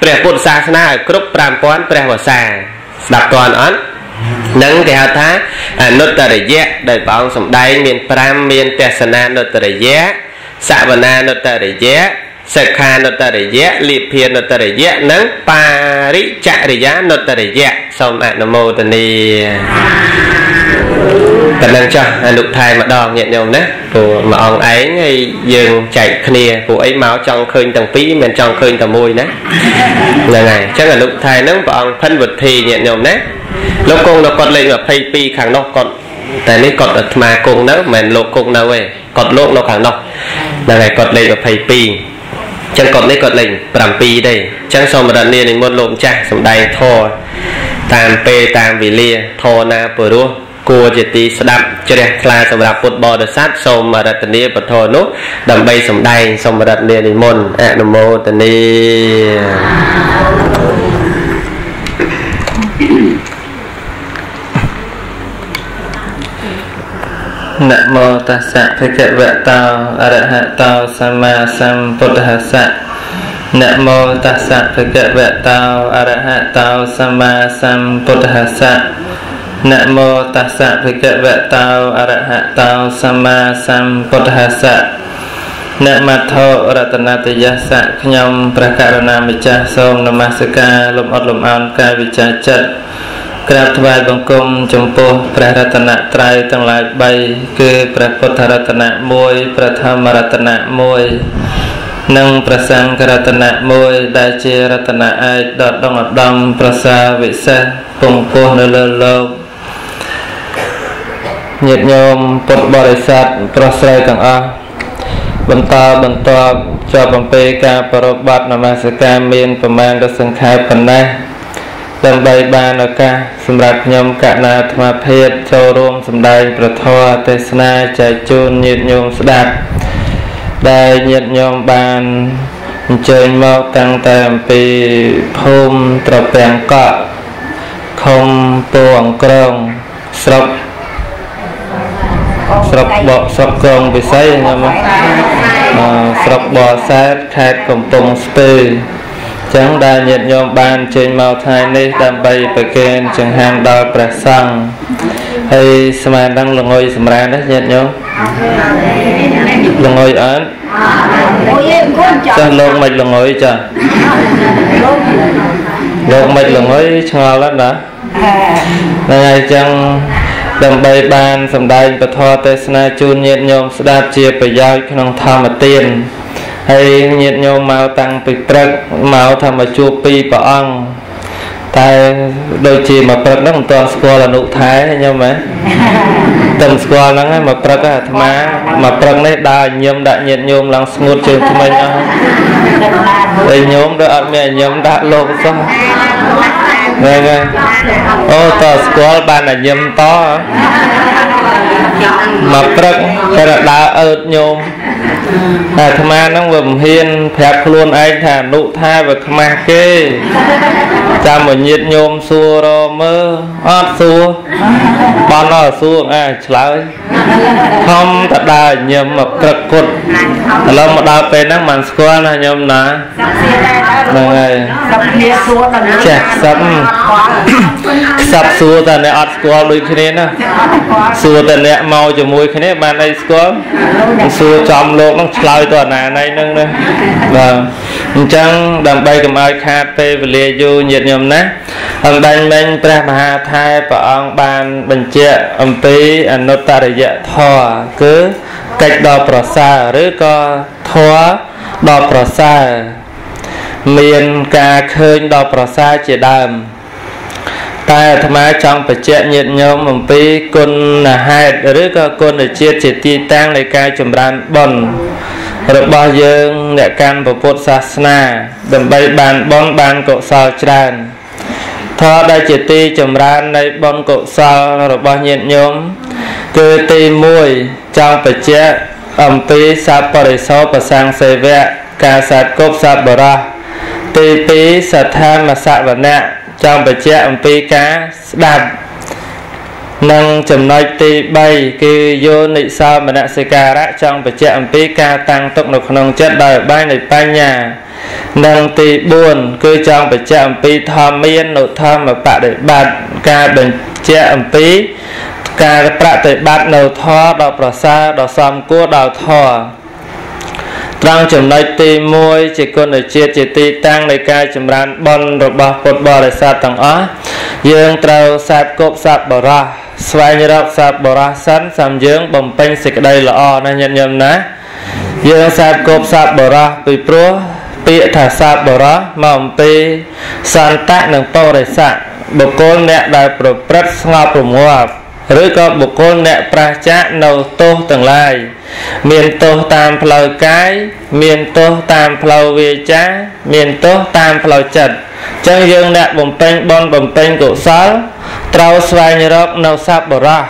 ព្រះពុទ្ធសាសនាឲ្យគ្រប់5000ព្រះវស្សាស្ដាប់តន់អត់នឹងគេហៅថាអនុត្តរិយៈដែលព្រះអង្គសម្ដែងមាន5មានទេសនានុត្តរិយៈសវនានុត្តរិយៈសិក្ខានុត្តរិយៈលិភានុត្តរិយៈនិងបារិចរិយានុត្តរិយៈសូមអនុមោទនា តែនឹងចាស់អនុថែម្ដងញាតិញោមណាព្រោះមួយអង្គឯងហើយយើងចែកគ្នាព្រោះអីមកចង់ឃើញទាំងពីរមិនចង់ឃើញតែមួយណាហ្នឹងហើយអញ្ចឹងអនុថែហ្នឹងព្រះអង្គផិនវិធីញាតិញោមណាលោកគង់នៅគាត់លេខ22ខាងនោះគាត់តែនេះគាត់អាត្មាគង់នៅមិនមែនលោកគង់នៅទេគាត់លោកនៅខាងនោះហ្នឹងហើយគាត់លេខ22ចឹងគាត់នេះគាត់លេខ7ទេចឹងសូមរតនានិមន្តលោកម្ចាស់សំដែងធរតាមពេលតាមវេលាធរណាពរោះ គួរជាទីស្ដាប់ជ្រះថ្លាសម្រាប់ពុទ្ធបរិស័ទសូមរតនាពធនោះដើម្បីសម្ដែងសូមរតនានិមន្តអនុមោទនានមោតស្សៈភគវតោអរហតោសម្មាសម្ពុទ្ធស្សៈនមោតស្សៈភគវតោអរហតោសម្មាសម្ពុទ្ធស្សៈ នមោតស្សៈភគវតោអរហតោសម្មាសម្ពុទ្ធស្សៈនមត្ថោរតនតយស្សៈខ្ញុំព្រះករុណាម្ចាស់សូមនមស្ការលំអត់លំអោនកាយវិចារចិត្តក្រាបថ្វាយបង្គំចំពោះព្រះរតនត្រ័យទាំងឡាយ3គឺព្រះពុទ្ធរតនៈ1ព្រះធម្មរតនៈ1និងព្រះសង្ឃរតនៈ1ដែលជារតនៈឯកដដងឧត្តមប្រសាវិសេសពងពោះនៅលើលោក ញាតិញោមពុទ្ធបរិស័ទប្រុសស្រីទាំងអស់បន្តបន្តជាប់អំពីការប្រពបត្តិនមស្ការមានប្រមាណរសង្ខេបប៉ុណ្ណេះដើម្បីបានឱកាសសម្រាប់ខ្ញុំកណាអាត្មាភាពចូលរួមសម្ដែងប្រធរទេសនាចែកជូនញាតិញោមស្ដាប់ដែលញាតិញោមបានអញ្ជើញមកតាំងតែអំពីភូមិត្រពាំងកក់ខុំពូអង្គរងស្រុក ស្រុកបកស្រុកក្រុងពិសីខ្ញុំស្រុកបរសែតខេត្តកំពង់ស្ពឺចឹងដែលញាតិញោមបានចេញមកថ្ងៃនេះដើម្បីប្រគេនចង្ហាន់ដល់ព្រះសង្ឃហើយស្មានដឹងលងុយសម្រានណាញាតិញោមលងុយអត់ចាស់លោកមិនលងុយចាលោកមិនលងុយឆ្ងល់ណាស់ណាហ្នឹងហើយចឹង ដើម្បីបានសម្ដែងពធទេសនាជូនញាតិញោមស្ដាប់ជាប្រយោជន៍ក្នុងធម្មទានហើយញាតិញោមមកតាំងពីព្រឹកមកថាមកជួបពីរព្រះអង្គតែដូចជាមកព្រឹកហ្នឹងមិនទាន់ស្គាល់អនុថែញោមហ៎តែស្គាល់ហ្នឹងមកព្រឹកអាត្មាមកព្រឹកនេះដើរញឹមដាក់ញាតិញោមឡើងស្ងួតជើងថ្មិញអស់ហើយញោមដូចអត់មានញឹមដាក់លោកសោះ ហ្នឹងហើយអូតស្គាល់បានតែញឹមតមកព្រឹកតែដើរអើតញោមតែអាត្មាហ្នឹងវាមិនហ៊ានប្រាប់ខ្លួនឯងថាអនុថាវាខ្មាស់គេ ចាំមកញាតញោមសួររមើអត់សួរបនអត់សួរអាឆ្លើយខំតដើរញឹមមកព្រឹកគុតឥឡូវមកដល់ពេលហ្នឹងមិនស្គាល់ណាញោមណាហ្នឹងហើយសឹកគ្នាសួរដល់ចាស់សឹកខ្សឹបសួរតែអ្នកអត់ស្គាល់ដូចគ្នាណាសួរតែអ្នកមកជាមួយគ្នាបានអីស្គាល់សួរចំលោកហ្នឹងឆ្លើយទៅអាណាណៃហ្នឹងណាបាទ អញ្ចឹងដើម្បីកុំឲ្យខាតពេលវេលាយូរញាតិញោមណាអង្ដាញ់មិញព្រះមហាថែព្រះអង្គបានបញ្ជាក់អំពីអនុត្តរិយធម៌គឺកិច្ចដ៏ប្រសើរឬក៏ធម៌ដ៏ប្រសើរមានការឃើញដ៏ប្រសើរជាដើមតែអាត្មាចង់បញ្ជាក់ញាតិញោមអំពីគុណហេតុឬក៏គុណជាតិជាទីតាំងនៃការចម្រើនបុណ្យ របស់យើងអ្នកកាន់ពុទ្ធសាសនា ដើម្បីបានបុណ្យបានកុសលច្រើនធម៌ដែលជាទីចម្រើននៃបុណ្យកុសលរបស់ញាតិញោមគឺទី1ចង់បញ្ជាក់អំពីសัพបរិសោប្រសាំងសេវៈការសាទគប់សัพបរោះទី2សទ្ធាមសវណៈចង់បញ្ជាក់អំពីការស្ដាប់ និងចំណុចទី3គឺយោនិសោមនសិការៈចង់បញ្ជាក់អំពីការតាំងទុកនៅក្នុងចិត្តដោយបាយនៃបញ្ញានិងទី4គឺចង់បញ្ជាក់អំពីធម្មាននុធម្មបដិបត្តិការបញ្ជាក់អំពីការប្រតិបត្តិនៅធម៌ដ៏ប្រសើរដ៏សមគួរដល់ធម៌ត្រង់ចំណុចទី1ជាគុណជាតិជាទីតាំងនៃការចម្រើនបុណ្យរបស់ពុទ្ធបរិស័ទទាំងអស់យើងត្រូវសាបគប់សាបបរោះ ស្វែងរកសាបបរោះសិនសំយើងបំពេញសេចក្តីល្អណាញាតិញោមណាយើងសាបគប់សាបបរោះពីព្រោះពាក្យថាសាបបរោះមកអំពីសន្តៈនិងបរិស័ទបុគ្គលអ្នកដែលប្រព្រឹត្តស្ងប់រងាប់ឬក៏បុគ្គលអ្នកប្រះចាកនៅទោសទាំងឡាយ មានទោសតាមផ្លូវកាយមានទោសតាមផ្លូវវាចា មានទោសតាមផ្លូវចិត្តអញ្ចឹងយើងអ្នកបំពេញបុណ្យបំពេញកុសលត្រូវស្វែងរកនៅសប្បុរស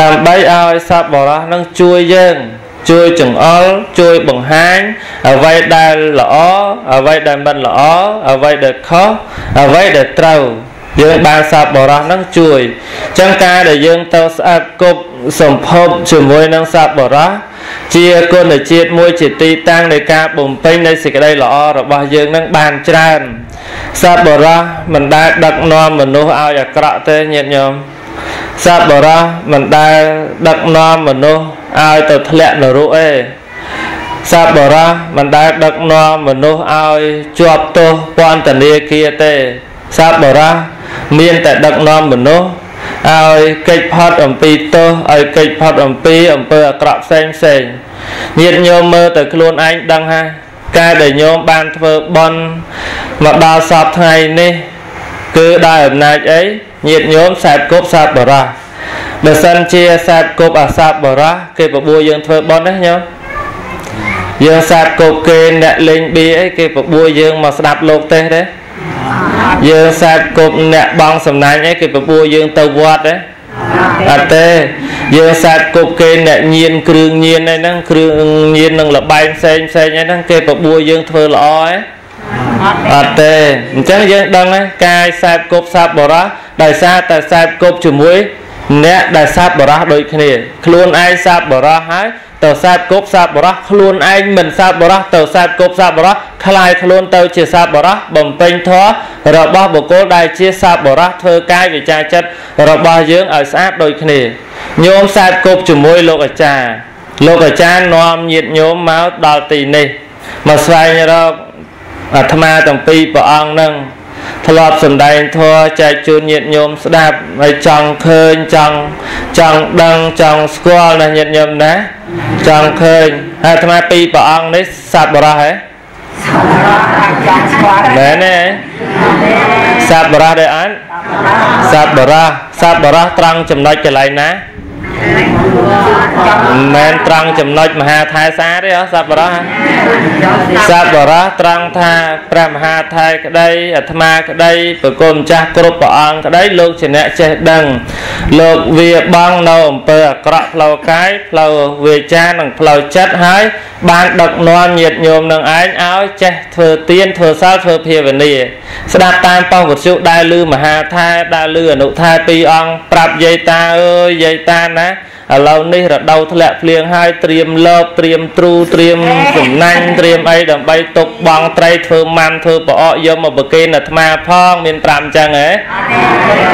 ដើម្បីឲ្យសប្បុរសនឹងជួយយើងជួយចង្អុលជួយបង្ហាញអ្វីដែលល្អអ្វីដែលមិនល្អអ្វីដែលខុសអ្វីដែលត្រូវយើងបានសពបរោះនឹងជួយអញ្ចឹងការដែលយើងទៅស្អប់គប់ សម្ភពជាមួយនឹងសពបរោះជាគុណជាតិមួយជាទីតាំងនៃការបំពេញនៃសេចក្តីល្អរបស់យើងនឹងបានច្រើនសពបរោះមិនដែលដឹកនាំមនុស្សឲ្យអាក្រក់ទេញាតិញោមសពបរោះមិនដែលដឹកនាំមនុស្សឲ្យទៅធ្លាក់នរកទេសពបរោះមិនដែលដឹកនាំមនុស្សឲ្យជាប់ទោសពន្ធនាគារទេសពបរោះមានតែដឹកនាំមនុស្ស ឲ្យកិច្ចផុតអំពីទោសឲ្យកិច្ចផុតអំពីអំពើអាក្រក់ផ្សេងផ្សេងញាតិញោមមើលទៅខ្លួនឯងដឹងហើយការដែលញោមបានធ្វើបន់មកដល់សពថ្ងៃនេះ គឺដោយអំណាចអីញាតិញោមសែបគប់សពបរោះបើសិនជាសែបគប់អាសពបរោះគេបបួលយើងធ្វើបន់ណាញោមយើងសែបគប់គេអ្នកលេងបៀអីគេបបួលយើងមកស្ដាប់លោកទេសទេ យើងសែបគប់អ្នកបងសំណាញ់អីគេបបួលយើងទៅវត្តទេអត់ទេយើងសែបគប់គេអ្នកញៀនគ្រឿងញៀនអីហ្នឹងគ្រឿងញៀននឹងលបែងផ្សេងផ្សេងអីហ្នឹងគេបបួលយើងធ្វើល្អឯងអត់ទេអញ្ចឹងយើងដឹងហើយកាយសែបគប់សាបបរោះដោយសារតែសែបគប់ជាមួយ អ្នកដែលសាបបរោះដូចគ្នា ខ្លួនឯងសាបបរោះហើយ ទៅសាបគប់សាបបរោះខ្លួនឯងមិនសាបបរោះទៅសាបគប់សាបបរោះคลายខ្លួនទៅជាសាបបរោះបំពេញធម៌របស់បុគ្គលដែលជាសាបបរោះធ្វើកាយវិចារចិត្តរបស់យើងឲ្យស្អាតដូចគ្នាញោមសាបគប់ជាមួយលោកអាចារ្យលោកអាចារ្យនាំញាតិញោមមកដល់ទីនេះមកស្វែងរកអាត្មាទាំងពីរព្រះអង្គនឹង ធ្លាប់សំដែងធម៌ចែកជូនញាតិញោមស្ដាប់ហើយចង់ឃើញចង់ចង់ដឹងចង់ស្គាល់ណាញាតិញោមណាចង់ឃើញហើយអាត្មាពីរព្រះអង្គនេះសត្វបរោះហ៎មែនទេសត្វបរោះដែរអត់សត្វបរោះសត្វបរោះត្រង់ចំណុចកន្លែងណា មិនមែនត្រង់ចំណុចមហាថែសាទេអសត្វបរោះសត្វបរោះត្រង់ថាព្រះមហាថែក្តីអាត្មាក្តីប្រគំម្ចាស់គ្រប់ព្រះអង្គក្តីលោកជាអ្នកចេះដឹង លោកវាបងនៅអំពើអាក្រក់ផ្លូវកាយផ្លូវវាចានិងផ្លូវចិត្តហើយបានដឹកនាំញាតិញោមនឹងឯងឲ្យចេះធ្វើទានធ្វើសិលធ្វើភាវនាស្ដាប់តាមប៉ុស្តិ៍វិទ្យុដែលលឺមហាថែដែលលឺអនុថែពីរអង្គប្រាប់យាយតាអើយយាយតាណាឥឡូវនេះរដូវធ្លាក់ភ្លៀងហើយត្រៀមលើបត្រៀមទ្រូត្រៀមសំណាញ់ត្រៀមអីដើម្បីទុកបងត្រីធ្វើម៉ាន់ធ្វើប្រអកយកមកប្រគេនអាត្មាផងមាន5អញ្ចឹងហ៎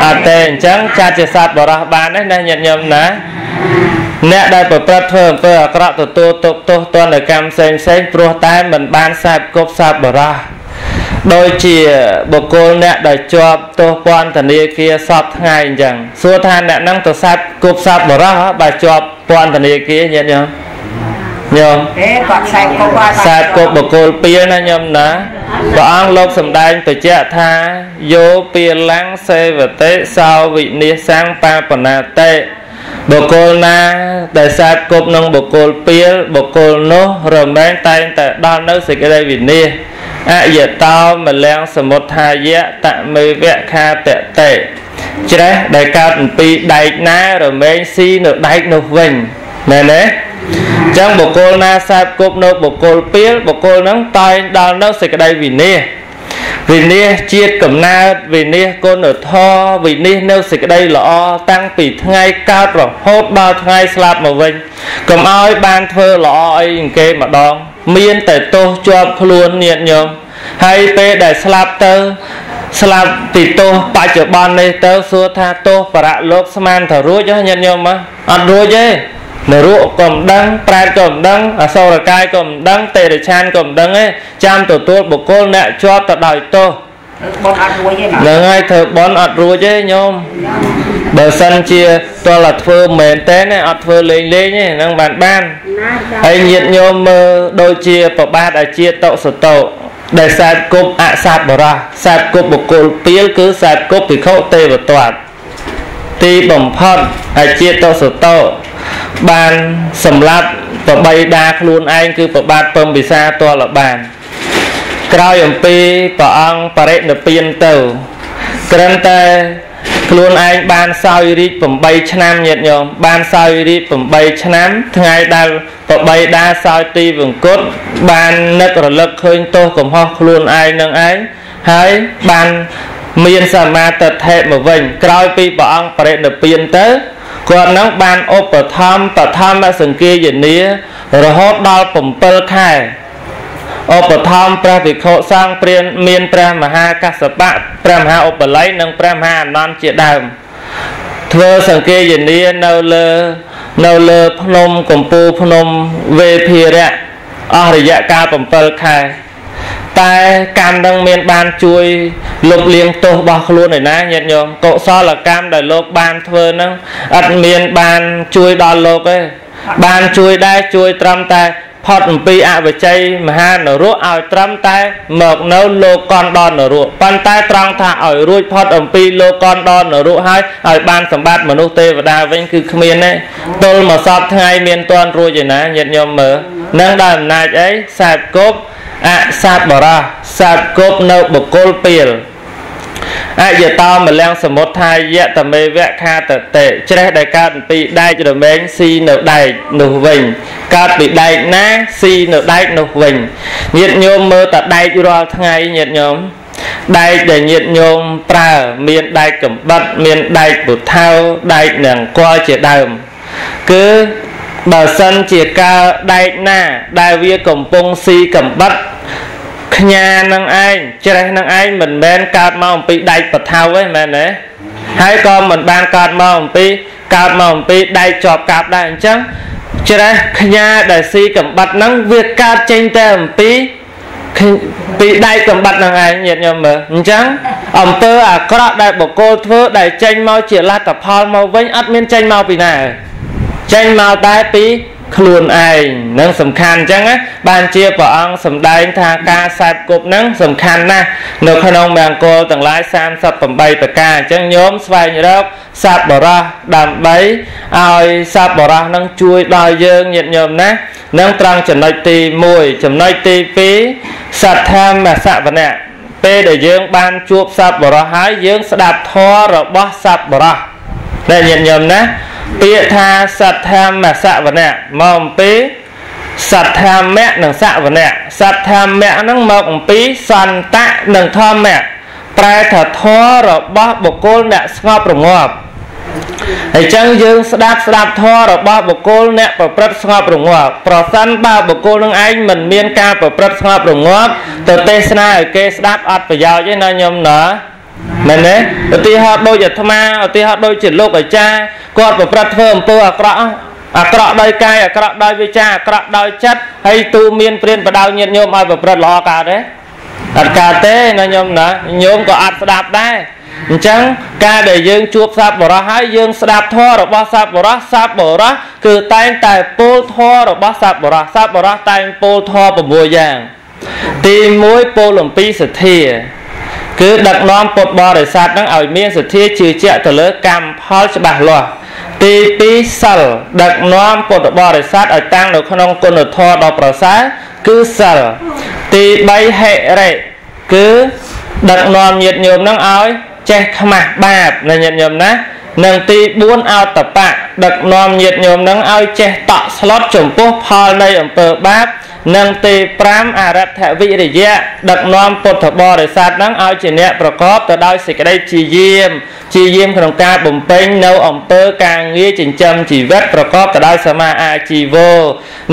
អត់ទេអញ្ចឹងចាត់ជាសត្វបរោះបានទេណាញាតិញោមណាអ្នកដែលប្រព្រឹត្តធ្វើអំពើអាក្រក់ទទួលទុកទោសទណ្ឌកម្មផ្សេងផ្សេងព្រោះតែមិនបានសាបគប់សាបបរោះ ដូចជាបុគ្គលអ្នកដែលជាប់ទោសពន្ធនាគារសពថ្ងៃអញ្ចឹងសួរថាអ្នកហ្នឹងទៅសាប់គប់សាប់បរោះបើជាប់ពន្ធនាគារញាតិញោមញោមទេគាត់ខ្សែគប់ខ្សែគប់បុគ្គលពីលណាញោមណាព្រះអង្គលោកសម្ដែងបញ្ជាក់ថាយោពីលាំងសេវតិសោវិនិសង្បាបណាតេបុគ្គលណាដែលសាបគប់នឹងបុគ្គលពីលបុគ្គលនោះរមែងតែងតែដល់នៅសេចក្តីវិនិច្ឆ័យ អយតោមលាំងសមុទ្ធាយៈតមេវៈខាតតេច្រេះដែលកើតអំពីដែកណារមែងស៊ីនៅដែកនោះវិញមែនទេអញ្ចឹងបុគ្គលណាសាបគប់នៅបុគ្គលពីលបុគ្គលហ្នឹងតែងដល់នៅសេចក្តីវិនិច្ឆ័យវិនិច្ឆ័យជាតិកំណើតវិនិច្ឆ័យគុណធម៌វិនិច្ឆ័យនៅសេចក្តីល្អតាំងពីថ្ងៃកើតរហូតដល់ថ្ងៃស្លាប់មកវិញកុំឲ្យបានធ្វើល្អអីគេម្ដង មានតែទោសជាប់ខ្លួនញាតញោមហើយពេលដែលស្លាប់ទៅ ស្លាប់ពីទោសបច្ចុប្បន្ននេះទៅសួរថាទោសបរៈលោកស្មានថារួចញាតញោមអត់រួចទេនរកក៏មិនដឹងប្រែតក៏មិនដឹងអសូរកាយក៏មិនដឹងទេរឆានក៏មិនដឹងទេចាំទទួលបុគ្គលអ្នកជាប់ទៅដោយទោស បនអត់រួចទេណាហ្នឹងហើយធ្វើបនអត់រួចទេញោមបើសិនជាតលតែធ្វើមែនតែអត់ធ្វើលេងលេងទេហ្នឹងបានបានហើយញាតញោមមើលដូចជាប្របាទអាជាតុសតោដែលសែបគប់អសត្វបរោះសែបគប់បុគ្គលពីលគឺសែបគប់ភិក្ខុទេវទត្តទីបំផុតអាជាតុសតោបានសម្លាប់ប្របីដាខ្លួនឯងគឺប្របាទពំពិសាតលបាន ក្រោយអំពីព្រះអង្គបរិនិព្វានទៅគ្រាន់តែខ្លួនឯងបានសោយរាជ8ឆ្នាំញាតិញោមបានសោយរាជ8ឆ្នាំថ្ងៃដែលប្របីដាសោយទីវង្គតបាននឹករលឹកឃើញទោសកំហុសខ្លួនឯងនឹងឯងហើយបានមានសមាទិដ្ឋិមកវិញក្រោយពីព្រះអង្គបរិនិព្វានទៅគាត់នឹងបានឧបត្ថម្ភបឋមសង្គាយនារហូតដល់7ខែ ឧបត្ថម្ភព្រះវិខុសង្ឃព្រានមានព្រះមហាកសបៈព្រះមហាឧបល័យនិងព្រះមហាអនន្តជាដើមធ្វើសង្គាយនានៅលើនៅលើភ្នំកម្ពូភ្នំវេភិរៈអស់រយៈកាល7ខែតែកម្មនឹងមានបានជួយលុបលាងទោសរបស់ខ្លួនឯណាញាតិញោមកុសលកម្មដែលលោកបានធ្វើនឹងអត់មានបានជួយដល់លោកទេបានជួយដែរជួយត្រឹមតែ ផុតអំពីអវជ័យមហានរកឲ្យត្រឹមតែមកនៅលោកកនដនរកប៉ុន្តែត្រង់ថាឲ្យរួចផុតអំពីលោកកនដនរកហើយឲ្យបានសម្បត្តិមនុស្សទេវតាវិញគឺគ្មានទេទល់មកសពថ្ងៃមានតន់រួចឯណាញាតិញោមមើលនឹងដល់អំណាចអីសែបគប់អសត្វបរោះសត្វគប់នៅបកុលពីល អយតោមលំសមុទ្ធាយតមេវៈខាតតេច្រេះដែលកើតពីដែករមែងស៊ីនៅដែកនោះវិញកើតពីដែកណាស៊ីនៅដែកនោះវិញញាតញោមមើលតដែករាល់ថ្ងៃញាតញោមដែកដែលញាតញោមប្រើមានដែកកំបិតមានដែកពុថៅដែកនង្គ័លជាដើមគឺបើសិនជាកើដែកណាដែលវាកំពុងស៊ីកំបិត ខ្ញានឹងឯងច្រេះនឹងឯងមិនមែនកើតមកអំពីដែកបថៅទេមែនទេហើយក៏មិនបានកើតមកអំពីកើតមកអំពីដែកជាប់កាប់ដែរអញ្ចឹងច្រេះខ្ញាដែលស៊ីកំបិតហ្នឹងវាកើតចេញតែអំពីពីដែកកំបិតហ្នឹងឯងញាតិញោមមើលអញ្ចឹងអំពើអាក្រក់ដែលបកគោធ្វើដែលចេញមកជាលទ្ធផលមកវិញអត់មានចេញមកពីណាចេញមកតែពី ខ្លួនឯងនឹងសំខាន់អញ្ចឹងណាបានជាព្រះអង្គសម្ដែងថាការសែបគប់ហ្នឹងសំខាន់ណាស់នៅក្នុងមង្គលទាំងឡាយ38ប្រការអញ្ចឹងញោមស្វែងរកសត្វបរោះដើម្បីឲ្យសត្វបរោះហ្នឹងជួយដល់យើងញាតិញោមណានឹងត្រង់ចំណុចទី1ចំណុចទី2សត្វធម្មសវនៈពេលដែលយើងបានជួបសត្វបរោះហើយយើងស្ដាប់ធម៌របស់សត្វបរោះដែលញាតិញោមណា ពាក្យថាសត្ធម្មសវនៈមកអំពីសត្ធម្មៈនិងសវនៈសត្ធម្មៈហ្នឹងមកអំពីសន្តៈនិងធម្មៈប្រែថាធម៌របស់បុគ្គលអ្នកស្ងប់រងាប់ហើយចឹងយើងស្ដាប់ស្ដាប់ធម៌របស់បុគ្គលអ្នកប្រព្រឹត្តស្ងប់រងាប់ប្រសិនបើបុគ្គលនឹងឯងមិនមានការប្រព្រឹត្តស្ងប់រងាប់ទៅទេសនាឲ្យគេស្ដាប់អត់ប្រយោជន៍ទេណាញោមណា មែនទេឧទាហរណ៍ដូចអាត្មាឧទាហរណ៍ដូចជាលោកអាចារ្យគាត់ប្រព្រឹត្តធ្វើអំពើអាក្រក់អាក្រក់ដោយកាយអាក្រក់ដោយវាចាអាក្រក់ដោយចិត្តហើយទូមានព្រានបដៅញាតញោមឲ្យប្រព្រឹត្តល្អកើតទេអត់កើតទេណាញោមណាញោមក៏អត់ស្ដាប់ដែរអញ្ចឹងការដែលយើងជួបសត្វបរោះហើយយើងស្ដាប់ធម៌របស់សត្វបរោះសត្វបរោះគឺតែងតែពោលធម៌របស់សត្វបរោះសត្វបរោះតែងពោលធម៌6យ៉ាងទី1ពោលអំពីសទ្ធា គឺដឹកនាំពុទ្ធបរិស័ទនឹងឲ្យមានសទ្ធាជឿជាក់ទៅលើកម្មផលច្បាស់លាស់ទី2សិលដឹកនាំពុទ្ធបរិស័ទឲ្យតាំងនៅក្នុងគុណធម៌ដ៏ប្រសើរគឺសិលទី3ហិរិគឺដឹកនាំញាតិញោមនឹងឲ្យចេះខ្មាស់បាបណាញាតិញោមណា និងទី4អតបៈដឹកនាំញាតិញោមនឹងឲ្យចេះតក់ស្លុតចំពោះផលនៃអំពើបាបនិងទី5អរដ្ឋវិរិយៈដឹកនាំពុទ្ធបរិស័ទនឹងឲ្យជាអ្នកប្រកបទៅដោយសេចក្តីជាយាមជាយាមក្នុងការបំពេញនៅអំពើការងារចិញ្ចឹមជីវិតប្រកបទៅដោយសមាអាជីវោ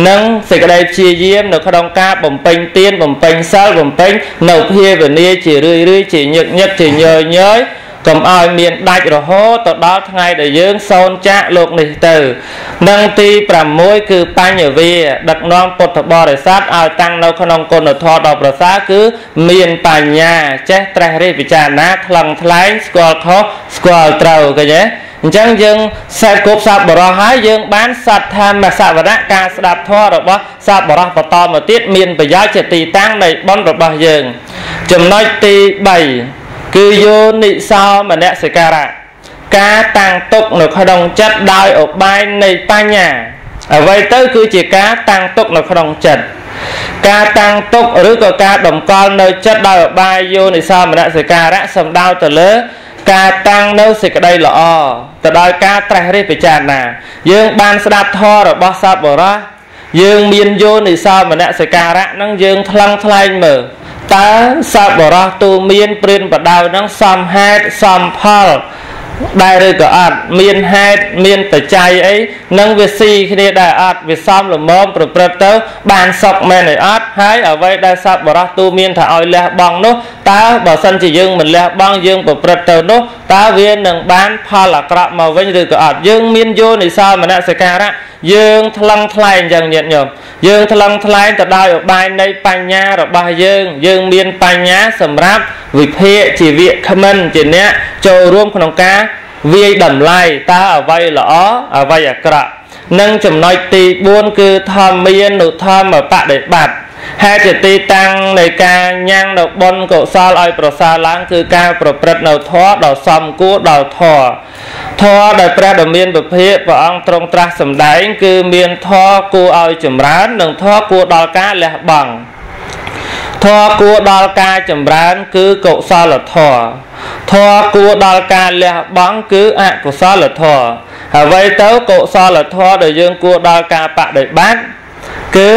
និងសេចក្តីជាយាមនៅក្នុងការបំពេញទានបំពេញសិលបំពេញនៅភាវនាជារឿយរឿយជាញឹកញឹកជាញយញយ កុំឲ្យមានដាច់រហូតទៅដល់ថ្ងៃដែលយើងសូនចាកលោកនេះទៅនិងទី6គឺបញ្ញវាដឹកនាំពុទ្ធបរិស័ទឲ្យតាំងនៅក្នុងគុណធម៌ដ៏ប្រសើរគឺមានបញ្ញាចេះត្រេះរិះពិចារណាថ្លឹងថ្លែងស្គាល់ខុសស្គាល់ត្រូវឃើញទេអញ្ចឹងយើងសេពគប់សត្វបរោះហើយយើងបានសត្វធម្មសវរៈការស្ដាប់ធម៌របស់សត្វបរោះបន្តមកទៀតមានប្រយោជន៍ជាទីតាំងនៃបុណ្យរបស់យើង ចំណុចទី3 គឺយោនិសោមនសិការៈការតាំងទុកនៅក្នុងចិត្តដោយឧបាយនៃបញ្ញាអ្វីទៅគឺជាការតាំងទុកនៅក្នុងចិត្តការតាំងទុកឬក៏ការតម្កល់នៅចិត្តដោយឧបាយយោនិសោមនសិការៈសំដៅទៅលើការតាំងនៅសេចក្តីល្អទៅដោយការត្រេះរិះពិចារណា យើងបានស្ដាប់ធម៌របស់សត្វបរោះយើងមានយោនិសោមនសិការៈនឹងយើងថ្លឹងថ្លែងមើល តើសត្វបរោះទូមានព្រានបដៅនឹងសំហេតុសំផល ដែរឬក៏អត់មានហេតុមានបច្ច័យអីនឹងវាស៊ីគ្នាដែរអត់វាសំលមមប្រព្រឹត្តទៅ បានសុខមែនឬអត់ហើយអ្វីដែលសត្វបរោះទូមានថាឲ្យលះបង់នោះតើបើសិនជាយើងមិនលះបង់យើងប្រព្រឹត្តទៅនោះតើវានឹងបានផលអាក្រក់មកវិញឬក៏អត់យើងមានយោនិសោមនសិការៈយើងថ្លឹងថ្លែងយ៉ាងញាតិញោមយើងថ្លឹងថ្លែងទៅដោយឧបាយនៃបញ្ញារបស់យើង យើងមានបញ្ញាសម្រាប់វិភាគជាវាគ្មិនជាអ្នកចូលរួមក្នុងការ វាយតម្លៃតើអ្វីល្អអ្វីអាក្រក់និងចំណុចទី4គឺធម្មានុធម្មបដិបត្តិហេតុជាទីតាំងនៃការញ៉ាំងនៅបុណ្យកុសលឲ្យប្រសើរឡើងគឺការប្រព្រឹត្តនៅធម៌ដ៏សមគួរដល់ធម៌ធម៌ដែលព្រះដ៏មានពភាកព្រះអង្គទ្រង់ត្រាស់សម្ដែង គឺមានធម៌គួរឲ្យចម្រើន និងធម៌គួរដល់ការលះបង់ ធម៌គួរដល់ការចម្រើន គឺកុសលធម៌ធម៌គួរដល់ការលះបង់គឺអកុសលធម៌ហើយទៅកុសលធម៌ដែលយើងគួរដល់ការបដិបត្តិគឺ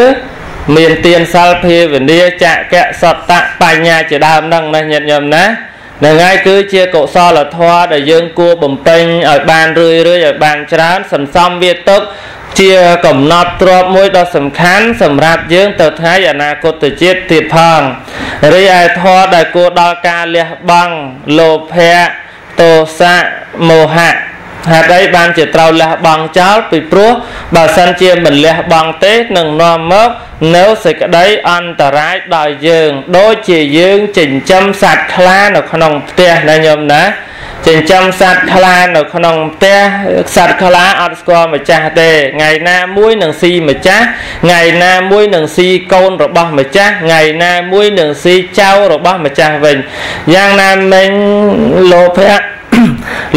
មានទានសិលភាវនាចក្កសតៈបញ្ញាជាដើមហ្នឹងណាញាតិញោមណានឹងហើយគឺជាកុសលធម៌ដែលយើងគួរបំពេញឲ្យបានរឿយរឿយឲ្យបានច្រើនសន្សំវាទុក ជាកំណត់ទ្របមួយដ៏សំខាន់សម្រាប់យើងទៅថ្ងៃអនាគតជាតិទៀតផងរីឯធម៌ដែលគួរដល់ការលះបង់លោភៈទោសៈមោហៈ ហេតុអីបានជាត្រូវលះបង់ចោលពីព្រោះបើសិនជាមិនលះបង់ទេនឹងនាំមកនៅសេចក្តីអន្តរាយដល់យើង ដូចជាយើងចិញ្ចឹមសត្វខ្លានៅក្នុងផ្ទះណាញោមណាចិញ្ចឹមសត្វខ្លានៅក្នុងផ្ទះសត្វខ្លាអត់ស្គាល់ម្ចាស់ទេថ្ងៃណាមួយនឹងស៊ីម្ចាស់ថ្ងៃណាមួយនឹងស៊ីកូនរបស់ម្ចាស់ថ្ងៃណាមួយនឹងស៊ីចៅរបស់ម្ចាស់វិញយ៉ាងណាមិញលោភៈ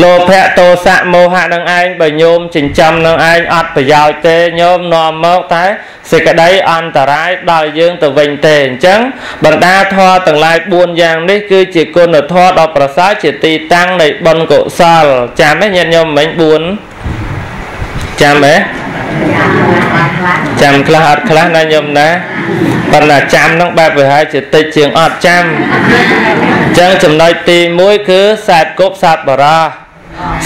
លោភៈទោសៈមោហៈនឹងឯងបើញោមចិញ្ចឹមនឹងឯងអត់ប្រយោជន៍ទេញោមនាំមកតែសេចក្តីអន្តរាយដល់យើងទៅវិញទេអញ្ចឹងបណ្ដាធម៌ទាំងឡាយ4យ៉ាងនេះគឺជាគុណធម៌ដ៏ប្រសើរជាទីតាំងនៃបុណ្យកុសលចាំទេញាតិញោមមិញ4 ចាំទេចាំខ្លះអត់ខ្លះណាញោមណាប៉ុន្តែចាំនឹងបែបប្រហែលជាតិចជាងអត់ចាំអញ្ចឹងចំណុចទី1គឺសែបគប់សត្វបរោះ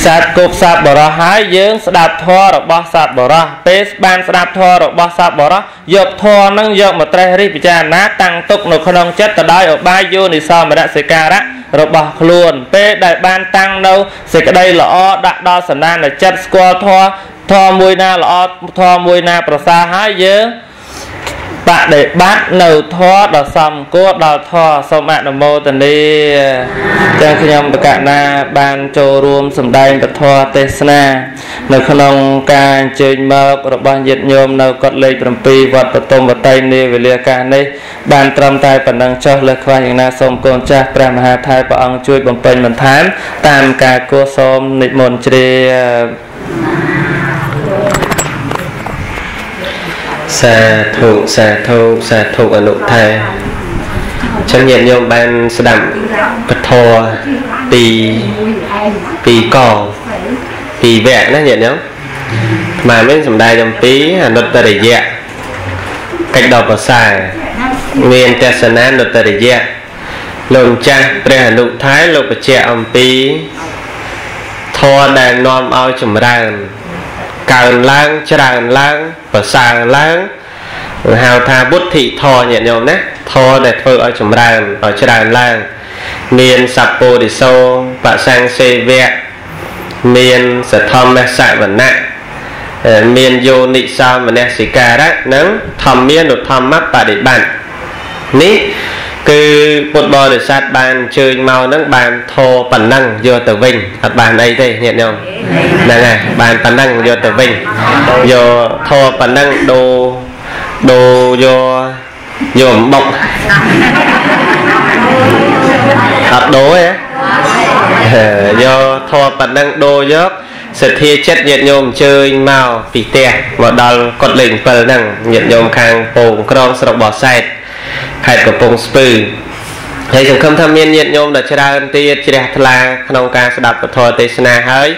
សត្វគប់សត្វបរោះហើយយើងស្ដាប់ធម៌របស់សត្វបរោះពេលបានស្ដាប់ធម៌របស់សត្វបរោះយកធម៌នឹងយកមកត្រេះរិះពិចារណាតាំងទុកនៅក្នុងចិត្តទៅដោយអបាយយោនិសោមរសិការៈរបស់ខ្លួនពេលដែលបានតាំងនៅសេចក្តីល្អដាក់ដល់សន្តានចិត្តស្គាល់ធម៌ធម៌មួយណាល្អធម៌មួយណាប្រសើរហើយយើងបដិបត្តិនៅធម៌ដ៏សំគួរដល់ធម៌សូមអនុមោទនាចឹងខ្ញុំបកណាបានចូលរួមសម្ដែងពធទេសនា នៅក្នុងការអញ្ជើញមករបស់ញាតិញោមនៅកុដិលេខ7វត្តបតុមវតីនាវេលាកាសនេះបានត្រឹមតែប៉ុណ្ណឹងចុះលើខ្វះយ៉ាងណាសូមកូនចាស់ព្រះមហាថៃព្រះអង្គជួយបំពេញបន្ថែមតាមការគួរសូមនិមន្តជ្រាប សាធុសាធុសាធុអនុថាចឹងញាតិញោមបានស្ដាប់ពធពីពីកពីវគ្គណាញាតិញោមស្មានវិញសំដែងអំពីអនុត្តរិយៈកិច្ចដល់ប្រសើរមានទស្សនានុត្តរិយៈលោកម្ចាស់ព្រះអនុថែលោកបញ្ជាក់អំពីធម៌ដែលនាំឲ្យចម្រើន កើនឡើងច្រើនឡើងប្រសើរឡើងហៅថាបុទ្ធិធរញាតិញោមណាធរដែលធ្វើឲ្យចម្រើនឲ្យច្រើនឡើងមានសពុរិសោបសង្សេវៈមានសធម្មសវណៈមានយោនិសមនសិការៈនិងធម្មានុធម្មបដិបត្តិនេះ គឺពុទ្ធបរិស័ទបានអញ្ជើញមកហ្នឹងបានធរប៉ុណ្ណឹងយកទៅវិញអត់បានអីទេញាតិញោមហ្នឹងហើយបានប៉ុណ្ណឹងយកទៅវិញយកធរប៉ុណ្ណឹងដូរដូរយកយកអំបុកអត់ដូរទេយកធរប៉ុណ្ណឹងដូរយកសទ្ធាចិត្តញាតិញោមអញ្ជើញមកពីផ្ទះមកដល់កត់លេខ7ហ្នឹងញាតិញោមខាងពងក្រងស្រុកបោះសែត ខេត្តកំពង់ស្ពឺហើយសង្ឃឹមថាមានញាតិញោមដ៏ច្រើនទៀតជ្រះថ្លាក្នុងការស្ដាប់ពធទេសនាហើយ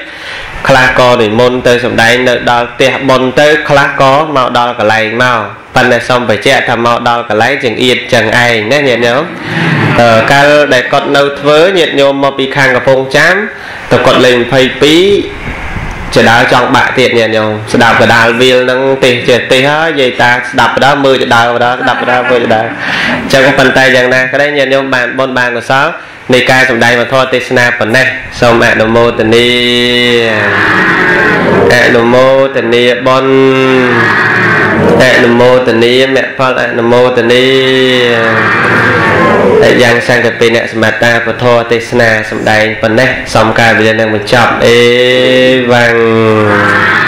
ខ្លះក៏និមន្តទៅសំដែងនៅដល់ផ្ទះប៉ុនទៅខ្លះក៏មកដល់កន្លែងមកប៉ុន្តែសូមបញ្ជាក់ថាមកដល់កន្លែងចង្អៀតចឹងឯងណាញាតិញោមតើកាលដែលគាត់នៅធ្វើញាតិញោមមកពីខាងកំពង់ចាមទៅគាត់លេខ22 ចដាលចង់បាក់ទៀតញាតិញោមស្ដាប់កដាលវាលនឹងទេសចេះទេសហើយយាយតាស្ដាប់បដាមើលចដាលបដាស្ដាប់បដាមើលចដាលអញ្ចឹងប៉ុន្តែយ៉ាងណាក៏ដោយញាតិញោមបានបុណ្យបានកុសលនៃការសម្ដែងវធទេសនាប៉ុណ្ណេះសូមអនុមោទនាអនុមោទនាបុណ្យអនុមោទនាមគ្គផលអនុមោទនាហើ យយ៉ាងសង្កពេអ្នកសមតាពធទេសនាសម្ដែងប៉ុណ្ណេះសំការវិញ្ញាណនឹងបញ្ចប់អេវ៉ាំង